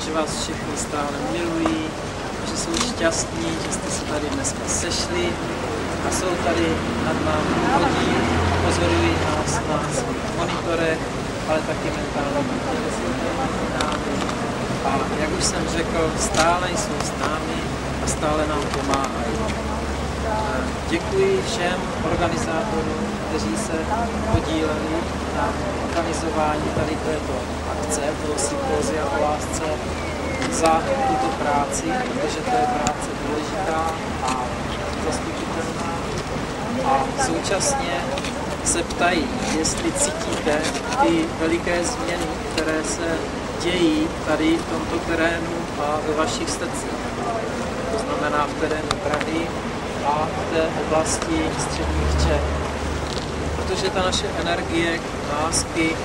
že vás všechny stále milují, že jsou šťastní, že jste se tady dneska sešli a jsou tady nad námi chodí a pozorují nás na svých monitorech, ale taky mentálně A jak už jsem řekl, stále jsou s námi a stále nám pomáhají. Děkuji všem organizátorům, kteří se podíleli na organizování tady této akce, toho sympózia o lásce, za tuto práci, protože to je práce důležitá a zastupitelná. A současně se ptají, jestli cítíte ty veliké změny, které se dějí tady v tomto terénu a ve vašich srdcích. To znamená v terénu Prahy a v té oblasti středních Čech. Protože ta naše energie lásky,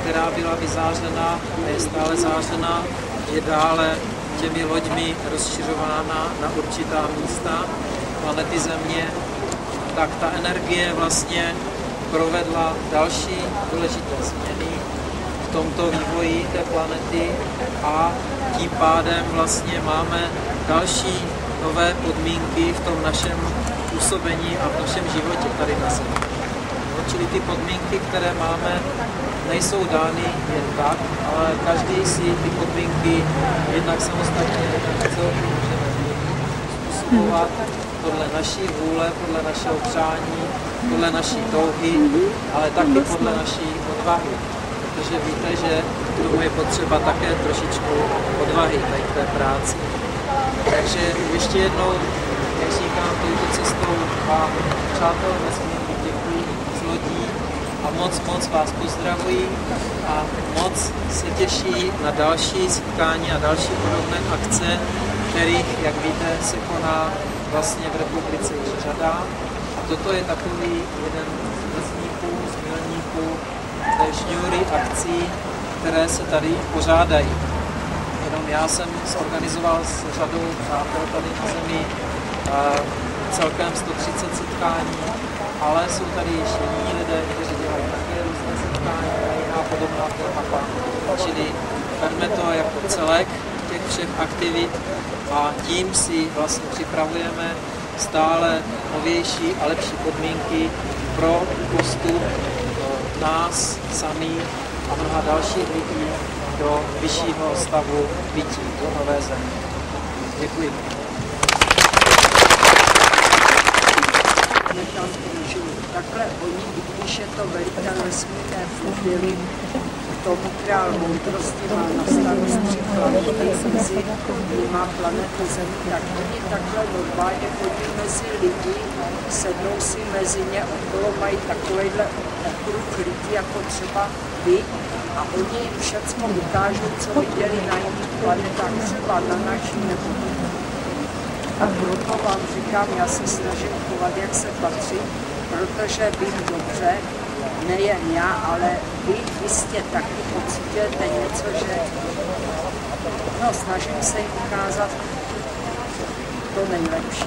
která byla vyzářena a je stále zářena, je dále těmi loďmi rozšiřována na určitá místa planety Země, tak ta energie vlastně provedla další důležité změny v tomto vývoji té planety a tím pádem vlastně máme další nové podmínky v tom našem působení a v našem životě tady na Zemi. Čili ty podmínky, které máme, nejsou dány jen tak, ale každý si ty podmínky jednak samostatně způsobovat podle naší vůle, podle našeho přání, podle naší touhy, ale taky podle naší odvahy. Protože víte, že k tomu je potřeba také trošičku odvahy tady k té práci. Takže ještě jednou, jak říkám, touto cestou vám přátelé nesmírně děkuji z lodí a moc, moc vás pozdravuji a moc se těší na další setkání a další podobné akce, kterých, jak víte, se koná vlastně v republice již řada. A toto je takový jeden z vrstníků, z milníků té žňůry akcí, které se tady pořádají. Jenom já jsem zorganizoval s řadou přátel tady na zemi celkem 130 setkání, ale jsou tady ještě jiní lidé, kteří dělají také různé setkání a jiná podobná témata. Čili berme to jako celek těch všech aktivit a tím si vlastně připravujeme stále novější a lepší podmínky pro postup nás samých a mnoha dalších lidí do vyššího stavu bytí, do nové země. Děkuji. Takhle oni, i když je to velitel vesmírné flubily, tomu král moudrosti má na starosti planety mezi dvěma planety Zemi, tak oni takhle normálně chodí mezi lidi, sednou si mezi ně, okolo mají takovýhle okruh lidí, jako třeba vy, a oni jim všecko ukážou, co viděli na jiných planetách, třeba na naší nebo a proto vám říkám, já se snažím chovat, jak se patří, protože vím dobře, nejen já, ale vy jistě taky pocitujete něco, že no, snažím se jim ukázat to nejlepší.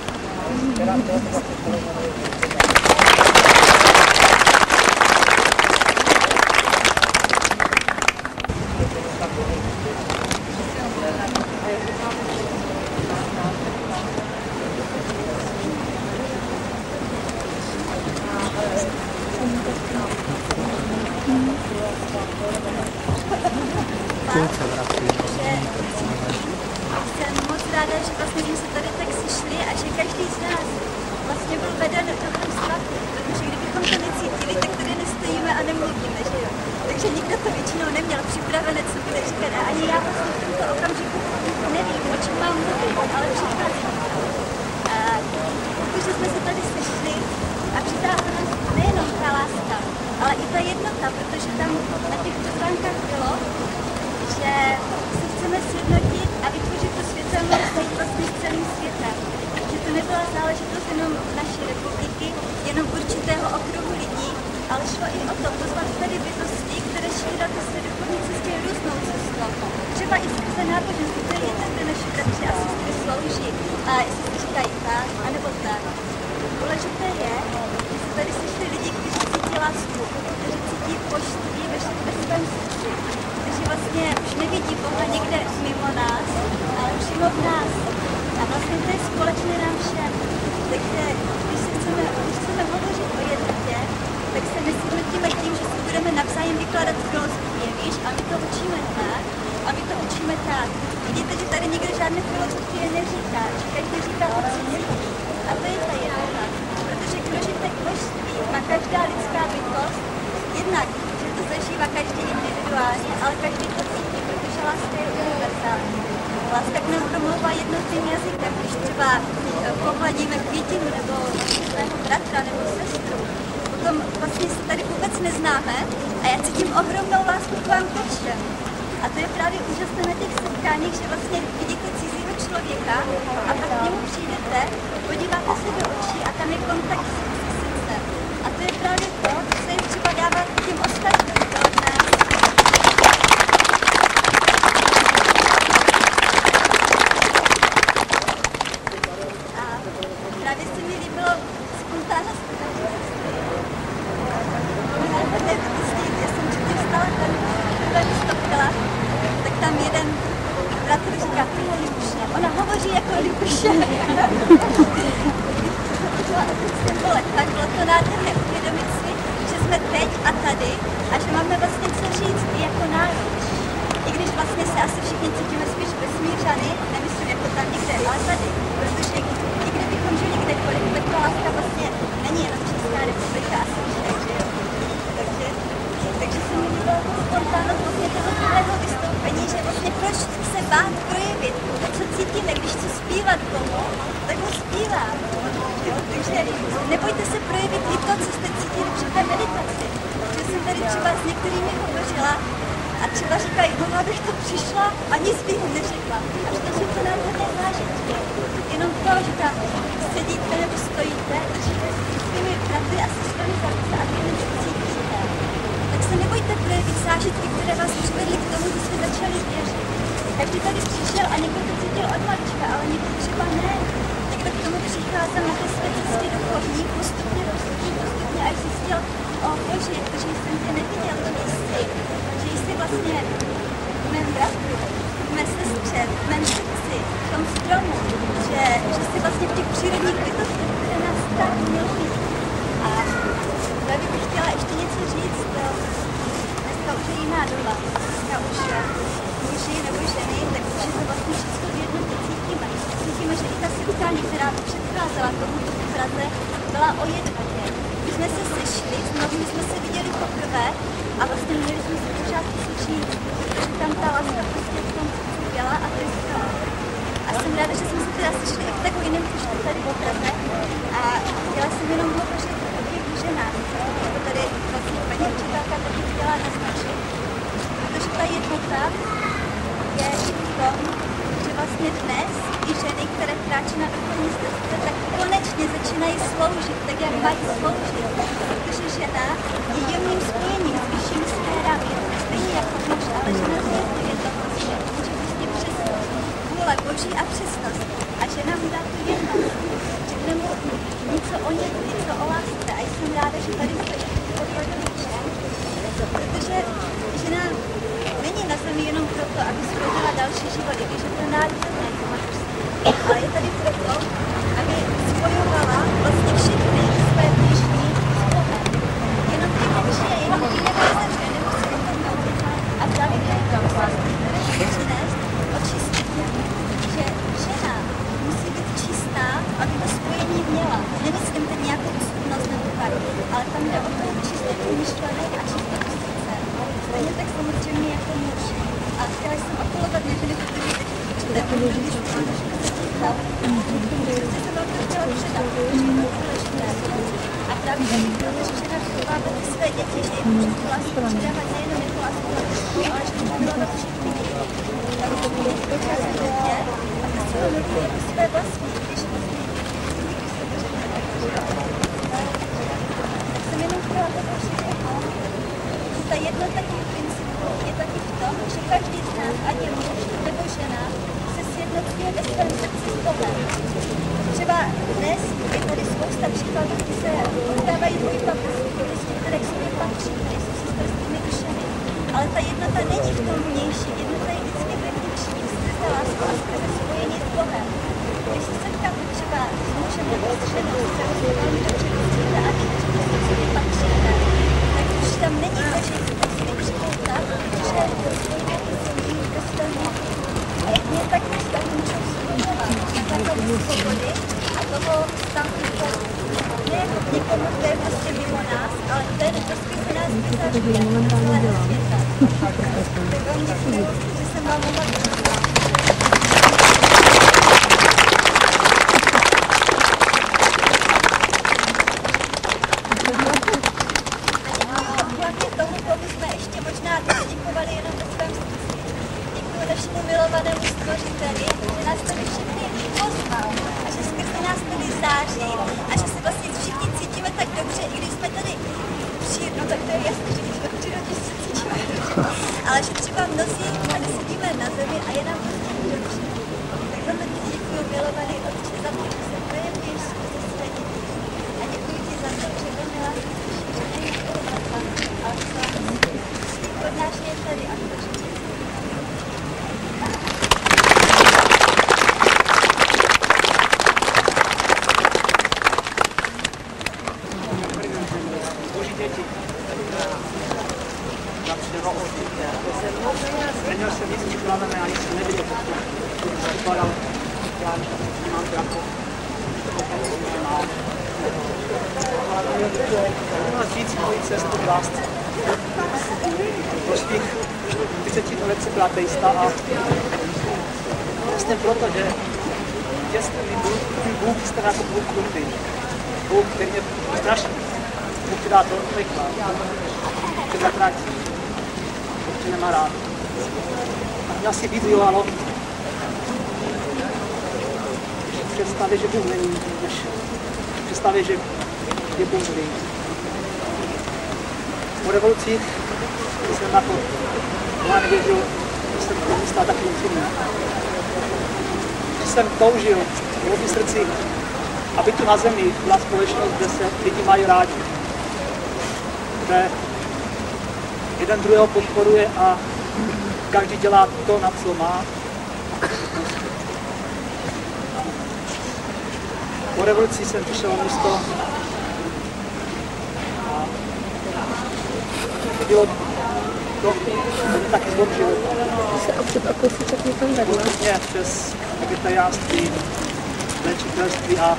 Zatratí. Tě nemá rád. A mě asi vyzývalo v představě, že Bůh není, než představě, že je Bůh zlý. Po revoluci jsem na to já nevěřil, že jsem to stát takovým. Že jsem toužil v mém srdci, aby tu na zemi byla společnost, kde se lidi mají rádi. Kde jeden druhého podporuje a každý dělá to, na co má. Po revoluci jsem přišel na místo a bylo to, to taky zlom života. Se občas o kousíček někam vedle. Vlastně přes vegetariánství, léčitelství a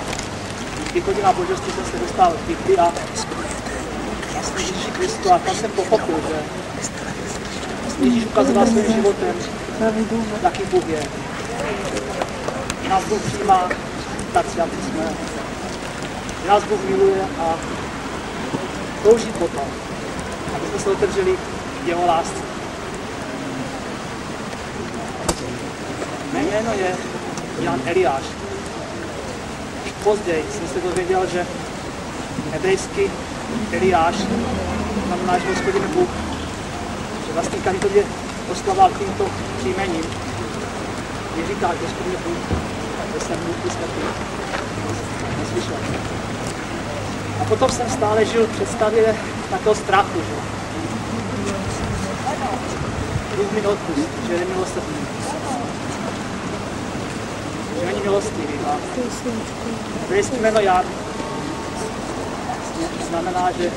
díky chodě na božství jsem se dostal k a Kristu a tam jsem pochopil, že Ježíš ukazoval svým životem, jaký Bůh je. Nás Bůh přijímá tak, jak jsme. Že nás Bůh miluje a touží potom, aby jsme se otevřeli jeho lásce. Mé jméno je Jan Eliáš. Později jsem se dozvěděl, že hebrejsky Eliáš znamená, že hospodin je Bůh. Že vlastně každý to mě oslavoval tímto příjmením. Mě říká, že hospodin je Bůh, že jsem Bůh vysvětlil. Neslyšel. A potom jsem stále žil v představě takového strachu, že Bůh mi neodpustí, že je milosrdný. Že není milostivý. A hebrejské jméno Jan znamená, že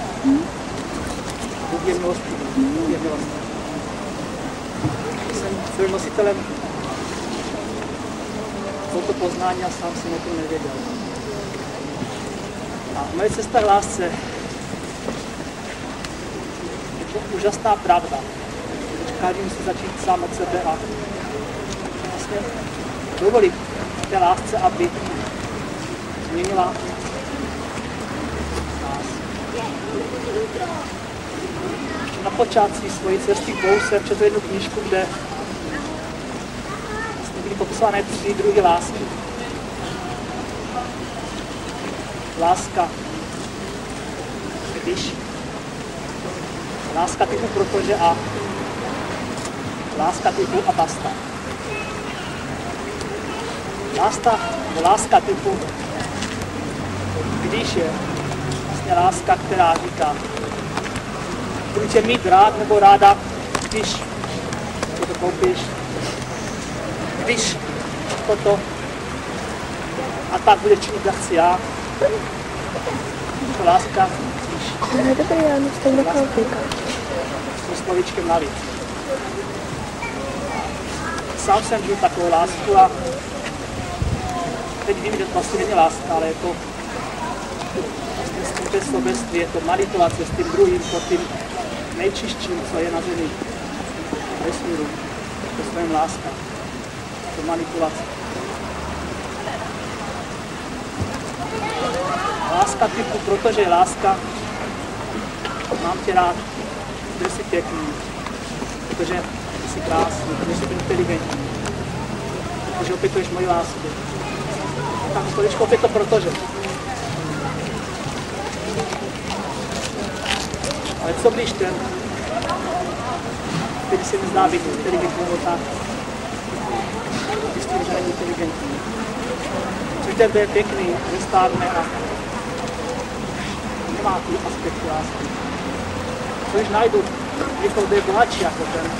Bůh je milostivý. Bůh je milostivý. Jsem byl nositelem tohoto poznání a sám jsem o tom nevěděl. A moje cesta k lásce je to úžasná pravda. Každý musí začít sám od sebe a vlastně dovolit té lásce, aby změnila nás. Na počátku svojí cesty k Bohu jsem četl jednu knížku, kde vlastně byly popsané tři druhy lásky. Láska, když láska typu protože a láska typu a basta. Láska, láska typu, když je vlastně láska, která říká, budu tě mít rád nebo ráda, když to koupíš, když toto a tak budeš činit, jak chci já. To láska, když No dobrý, já stejně koupíka. s slovíčkem navíc. Sám jsem žil takovou lásku a teď vím, že to vlastně není láska, ale je to vlastně s tím je to manipulace s tím druhým, po tím nejčistším, co je na zemi, vesmíru. To svém láska. To manipulace. Láska typu, protože láska, mám tě rád, protože jsi pěkný, protože jsi krásný, protože jsi inteligentní, protože opětuješ moji lásku. Tak slovičko opět to protože. Ale co když ten, který se mi zdá být inteligentní tak, zjistím, že není inteligentní. Což ten, je pěkný, nestárne a nemá ty aspekty lásky. Což najdu někoho, kdo je bohatší jako ten,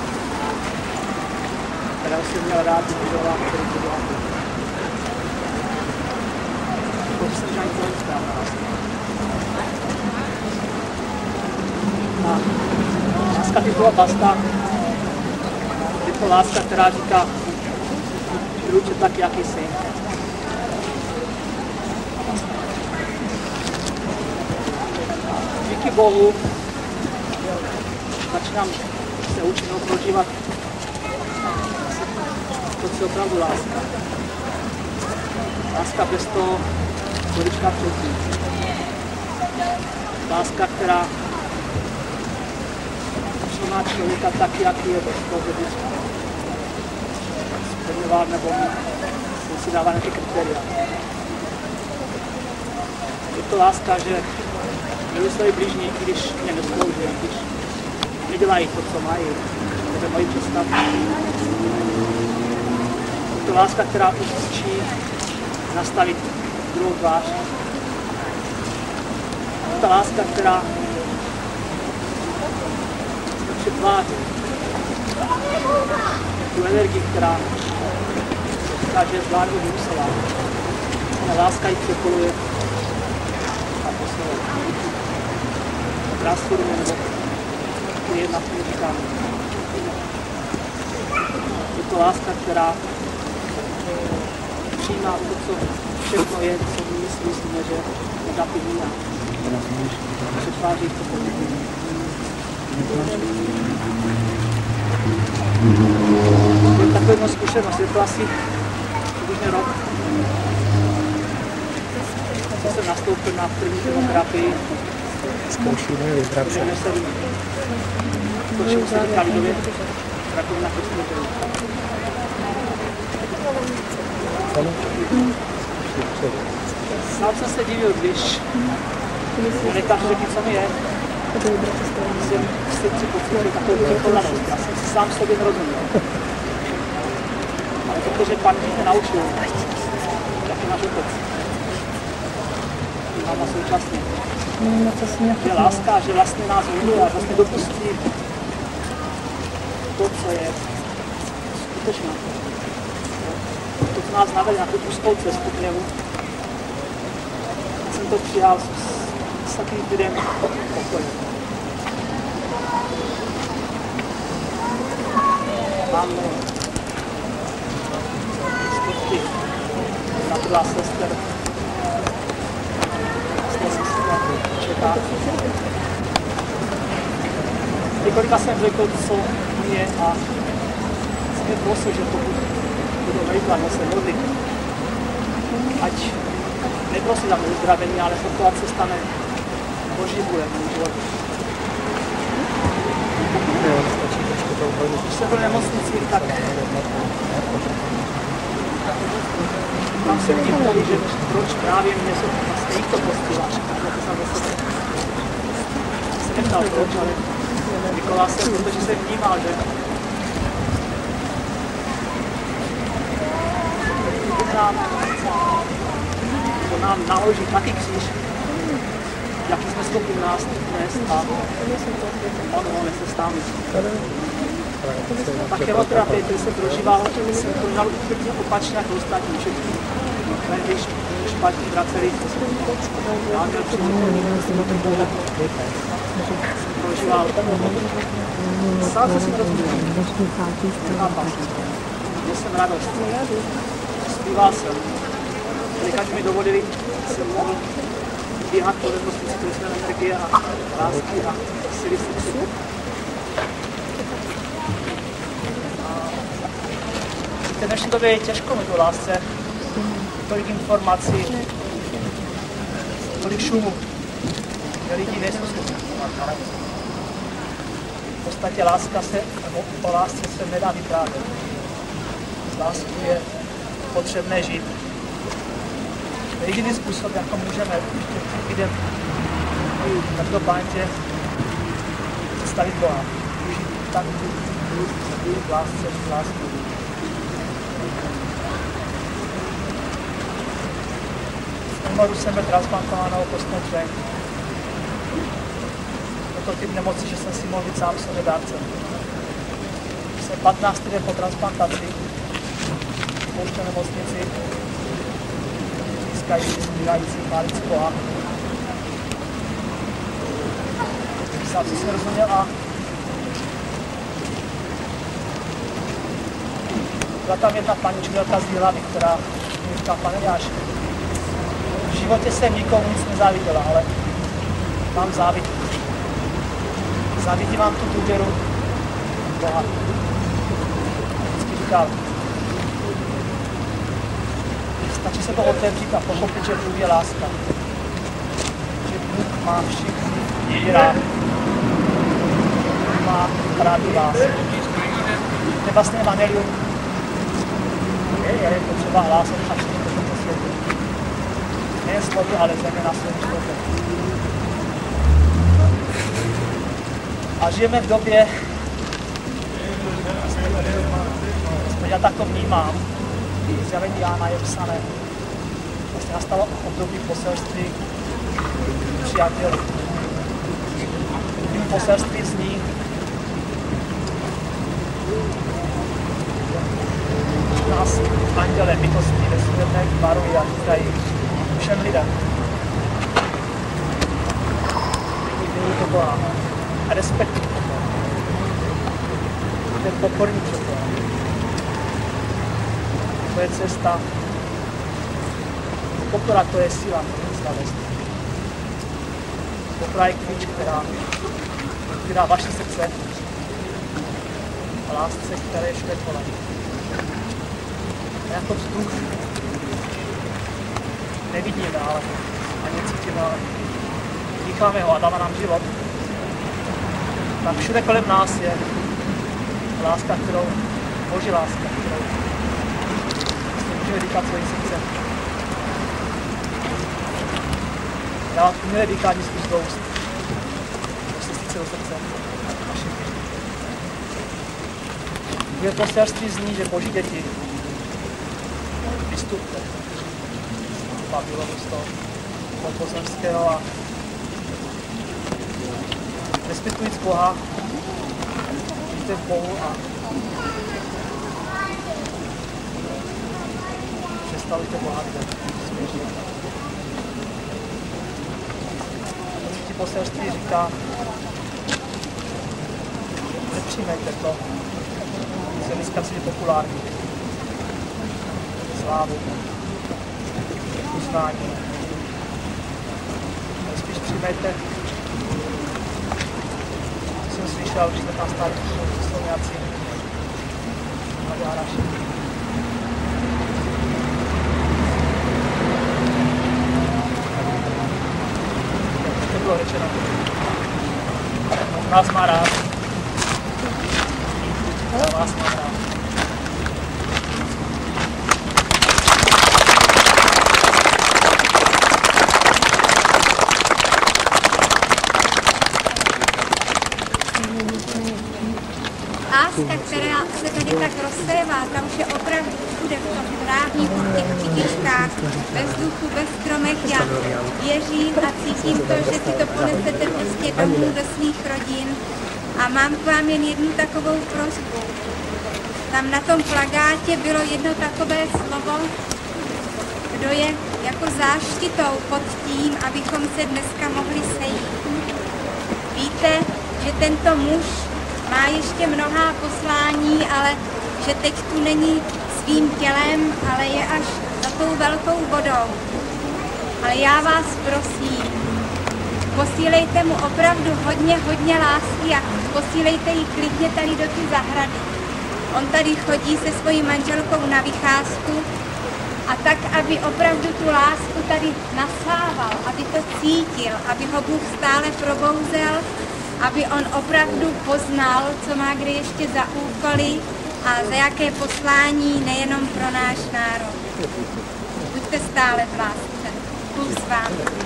kterého jsem měl rád, vybudoval, který budoval. To se žádný to nesprávná láska. A láska typová basta, je to láska, která říká, tě tak, jaký jsi. Díky Bohu začínám se učit prožívat to, co je opravdu láska. Láska bez toho slovička předtím. Láska, která přijímá člověka tak, jaký je bez toho, že by splňoval nebo mu si dává nějaké kritéria. Je to láska, že miluji své blížní, když mě neslouží, když nedělají to, co mají, nebo mají představu. Je to láska, která učí nastavit druhou tvář. Je to láska, která přetváří tu energii, která říká, že je zvládnu musela. Ale láska ji přepoluje a posiluje. Transformuje nebo je na tom. Je to láska, která přijímá to, co všechno je, co my myslíme, že negativní a přetváří to pozitivní. Takovou zkušenost, je to asi přibližně rok, co jsem nastoupil na první chemoterapii. Zkoušíme vibrace. Čemu se říká lidově, rakovina krčního Sám jsem se divil, když řekl, co mi je. Jsem srdci pocítil takovou vykonanost. Já jsem si sám sobě nerozuměl. Ale protože pan mě naučil, jak je náš otec. Máma současně. No, to si Že láska, že vlastně nás miluje a vlastně dopustí to, co je skutečné. To, co nás navede na tu úzkou cestu k němu. Já jsem to přijal s, s takovým lidem pokojem. Mám stovky bratů a sester, čeká. Několika jsem řekl, co je a jsem prosil, že pokud do molitva, měl se modlit. Ať neprosí za uzdravení, ale to, ať se stane Boží vůle v mém životě. Když jsem byl nemocnici, tak tam se lidi ptali, že proč právě mě se vlastně to postihá. Tak jsem zase se neptal proč, ale říkala jsem, protože jsem vnímal, že to nám naloží taky kříž, schopni nás dnes a on ho nese s námi. Ta chemoterapie, který jsem prožíval, jsem prožíval úplně opačně jako ostatní všichni. Když špatně vraceli, já měl prožíval. Sám jsem si. Nechápal. Měl jsem radost. Zpíval jsem. Jelikož mi dovolili, jsem mohl nemocnici, kde jsme energie a lásky a síly v srdci. V dnešní době je těžko mluvit o lásce. Tolik informací, tolik šumu, že lidi nejsou schopni ale v podstatě láska se, nebo o lásce se nedá vyprávět. Lásku je potřebné žít. To je jediný způsob, jako můžeme lidem každopádně představit Boha. Žít tak v lásce, v lásku. V jsem byl transplantovánou kostnou dřeň. Je to typ nemoci, že jsem si mohl být sám sobě dárcem. Jsem 15 týden po transplantaci pouštěl nemocnici, pískající, zpívající, chválící Boha. Sám si se rozuměl a byla tam jedna panička z Jilavy, která mi říká, pane Jáši, v životě jsem nikomu nic nezáviděla, ale mám závit. Závidím vám tu důvěru Boha. Vždycky říkal, stačí se to otevřít a pochopit, že Bůh je láska. Že Bůh má všichni rád. Bůh má rád vás. To je vlastně evangelium. Je, je potřeba hlásat a všichni do tomto světu. Nejen slovy, ale země na svém životě. A žijeme v době, já tak to vnímám, zjavení Jána je psané, nastalo období poselství přátel. Tím poselství zní, nás anděle bytostí ve světech varují a říkají všem lidem. Vyvíjí to Boha a Boha. Ten pokorný před. To je cesta. Pokora to je síla, zvěstavost. Pokora je klíč, která, která vaše srdce a lásce, které je všude kolem. A jako vzduch nevidíme, ale ani cítíme, ale dýcháme ho a dává nám život. Tak všude kolem nás je láska, kterou, boží láska, kterou můžeme dýchat svojí srdce. Dávat umělé dýchání skrz do úst. Prostě srdce do srdce. Naše Moje poselství zní, že boží děti vystupte Babylonu z toho pozemského a respektujíc Boha, žijte v Bohu a představujte Boha kde směšně. Třetí poselství říká, nepřijmejte to, co dneska je populární. Slávu, uznání. Ale spíš přijmejte jsem slyšel, že jsme tam stáli sloňáci a Járaši. bylo řečeno. On nás má rád. On vás má rád. láska, která se tady tak rozsévá, tam už je opravdu všude v tom trávníku, v těch kytičkách, ve vzduchu, ve stromech. Já věřím a cítím to, že si to ponesete prostě domů do svých rodin. A mám k vám jen jednu takovou prosbu. Tam na tom plagátě bylo jedno takové slovo, kdo je jako záštitou pod tím, abychom se dneska mohli sejít. Víte, že tento muž má ještě mnohá poslání, ale že teď tu není svým tělem, ale je až za tou velkou vodou. Ale já vás prosím, posílejte mu opravdu hodně, hodně lásky a posílejte ji klidně tady do ty zahrady. On tady chodí se svojí manželkou na vycházku a tak, aby opravdu tu lásku tady nasával, aby to cítil, aby ho Bůh stále probouzel aby on opravdu poznal, co má kde ještě za úkoly a za jaké poslání nejenom pro náš národ. Buďte stále v lásce. Bůh s vámi.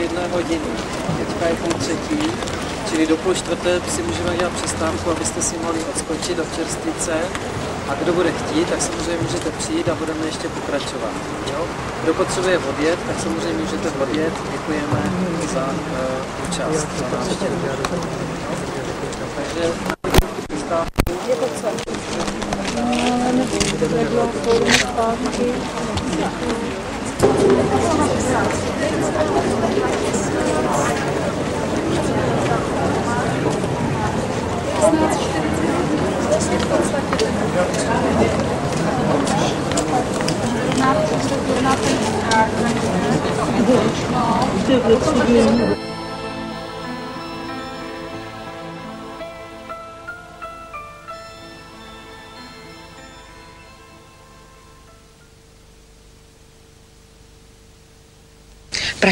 jedné hodiny. Teďka je půl třetí, čili čtvrté si můžeme dělat přestávku, abyste si mohli odskočit do čerstvice. A kdo bude chtít, tak samozřejmě můžete přijít a budeme ještě pokračovat. Jo? Kdo potřebuje odjet, tak samozřejmě můžete odjet. Děkujeme za uh, účast, za. Takže přestávku. Je to co? Zpátky.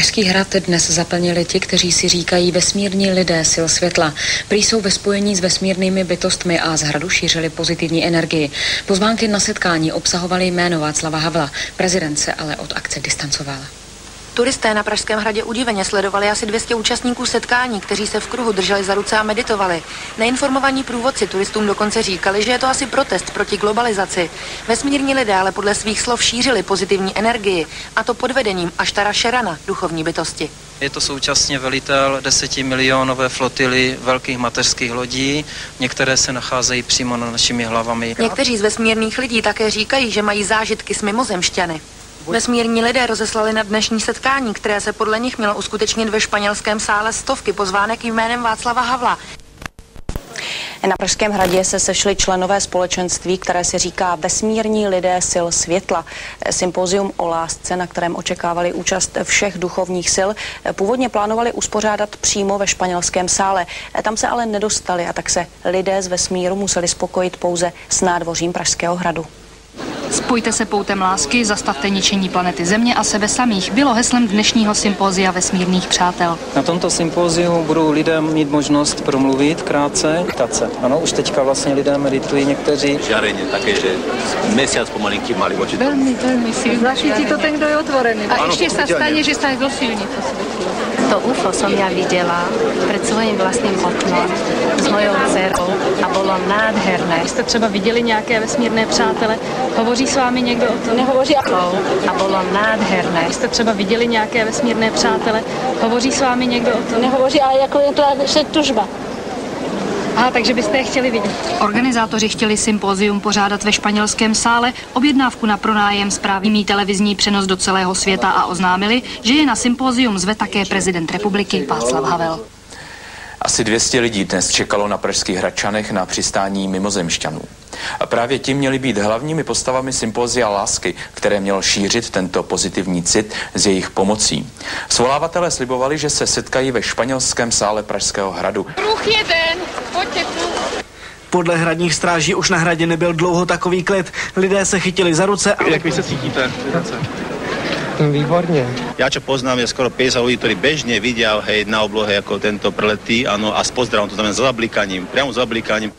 Pražský hrad dnes zaplnili ti, kteří si říkají vesmírní lidé sil světla. Prý jsou ve spojení s vesmírnými bytostmi a z hradu šířili pozitivní energii. Pozvánky na setkání obsahovaly jméno Václava Havla. Prezident se ale od akce distancoval. Turisté na Pražském hradě udiveně sledovali asi 200 účastníků setkání, kteří se v kruhu drželi za ruce a meditovali. Neinformovaní průvodci turistům dokonce říkali, že je to asi protest proti globalizaci. Vesmírní lidé ale podle svých slov šířili pozitivní energii, a to pod vedením Aštara Šerana, duchovní bytosti. Je to současně velitel desetimilionové flotily velkých mateřských lodí. Některé se nacházejí přímo na našimi hlavami. Někteří z vesmírných lidí také říkají, že mají zážitky s mimozemšťany. Vesmírní lidé rozeslali na dnešní setkání, které se podle nich mělo uskutečnit ve španělském sále stovky pozvánek jménem Václava Havla. Na Pražském hradě se sešli členové společenství, které se říká Vesmírní lidé sil světla. Sympozium o lásce, na kterém očekávali účast všech duchovních sil, původně plánovali uspořádat přímo ve španělském sále. Tam se ale nedostali a tak se lidé z vesmíru museli spokojit pouze s nádvořím Pražského hradu. Spojte se poutem lásky, zastavte ničení planety Země a sebe samých. Bylo heslem dnešního sympózia vesmírných přátel. Na tomto sympóziu budou lidem mít možnost promluvit krátce. Meditace. Ano, už teďka vlastně lidé meditují někteří. Žiarenie také, že mesiac pomalinky mali oči. Velmi, velmi silný. Zašvítí to ten, kdo je otvorený. A ještě sa stane, že sa zosilní to UFO som ja videla pred svojím vlastním oknom s mojou dcerou a bolo nádherné. Jste třeba viděli nějaké vesmírné přátele? Hovoří s vámi někdo o tom? Nehovoří a bolo nádherné. Jste třeba viděli nějaké vesmírné přátele? Hovoří s vámi někdo o tom? Nehovoří, ale jako je to tužba. A takže byste je chtěli vidět. Organizátoři chtěli sympózium pořádat ve španělském sále, objednávku na pronájem zprávy mý televizní přenos do celého světa a oznámili, že je na sympózium zve také prezident republiky Václav Havel. Asi 200 lidí dnes čekalo na pražských Hradčanech na přistání mimozemšťanů. A právě ti měli být hlavními postavami sympózia lásky, které měl šířit tento pozitivní cit z jejich pomocí. Svolávatelé slibovali, že se setkají ve španělském sále Pražského hradu. Kruh jeden, pojďte tu. Podle hradních stráží už na hradě nebyl dlouho takový klid. Lidé se chytili za ruce. A... Jak vy se cítíte? Výborne. Ja čo poznám, je skoro 50 ľudí, ktorí bežne vidia hej, na oblohe ako tento preletí, áno, a s pozdravom, to znamená s zablikaním, priamo s zablikaním.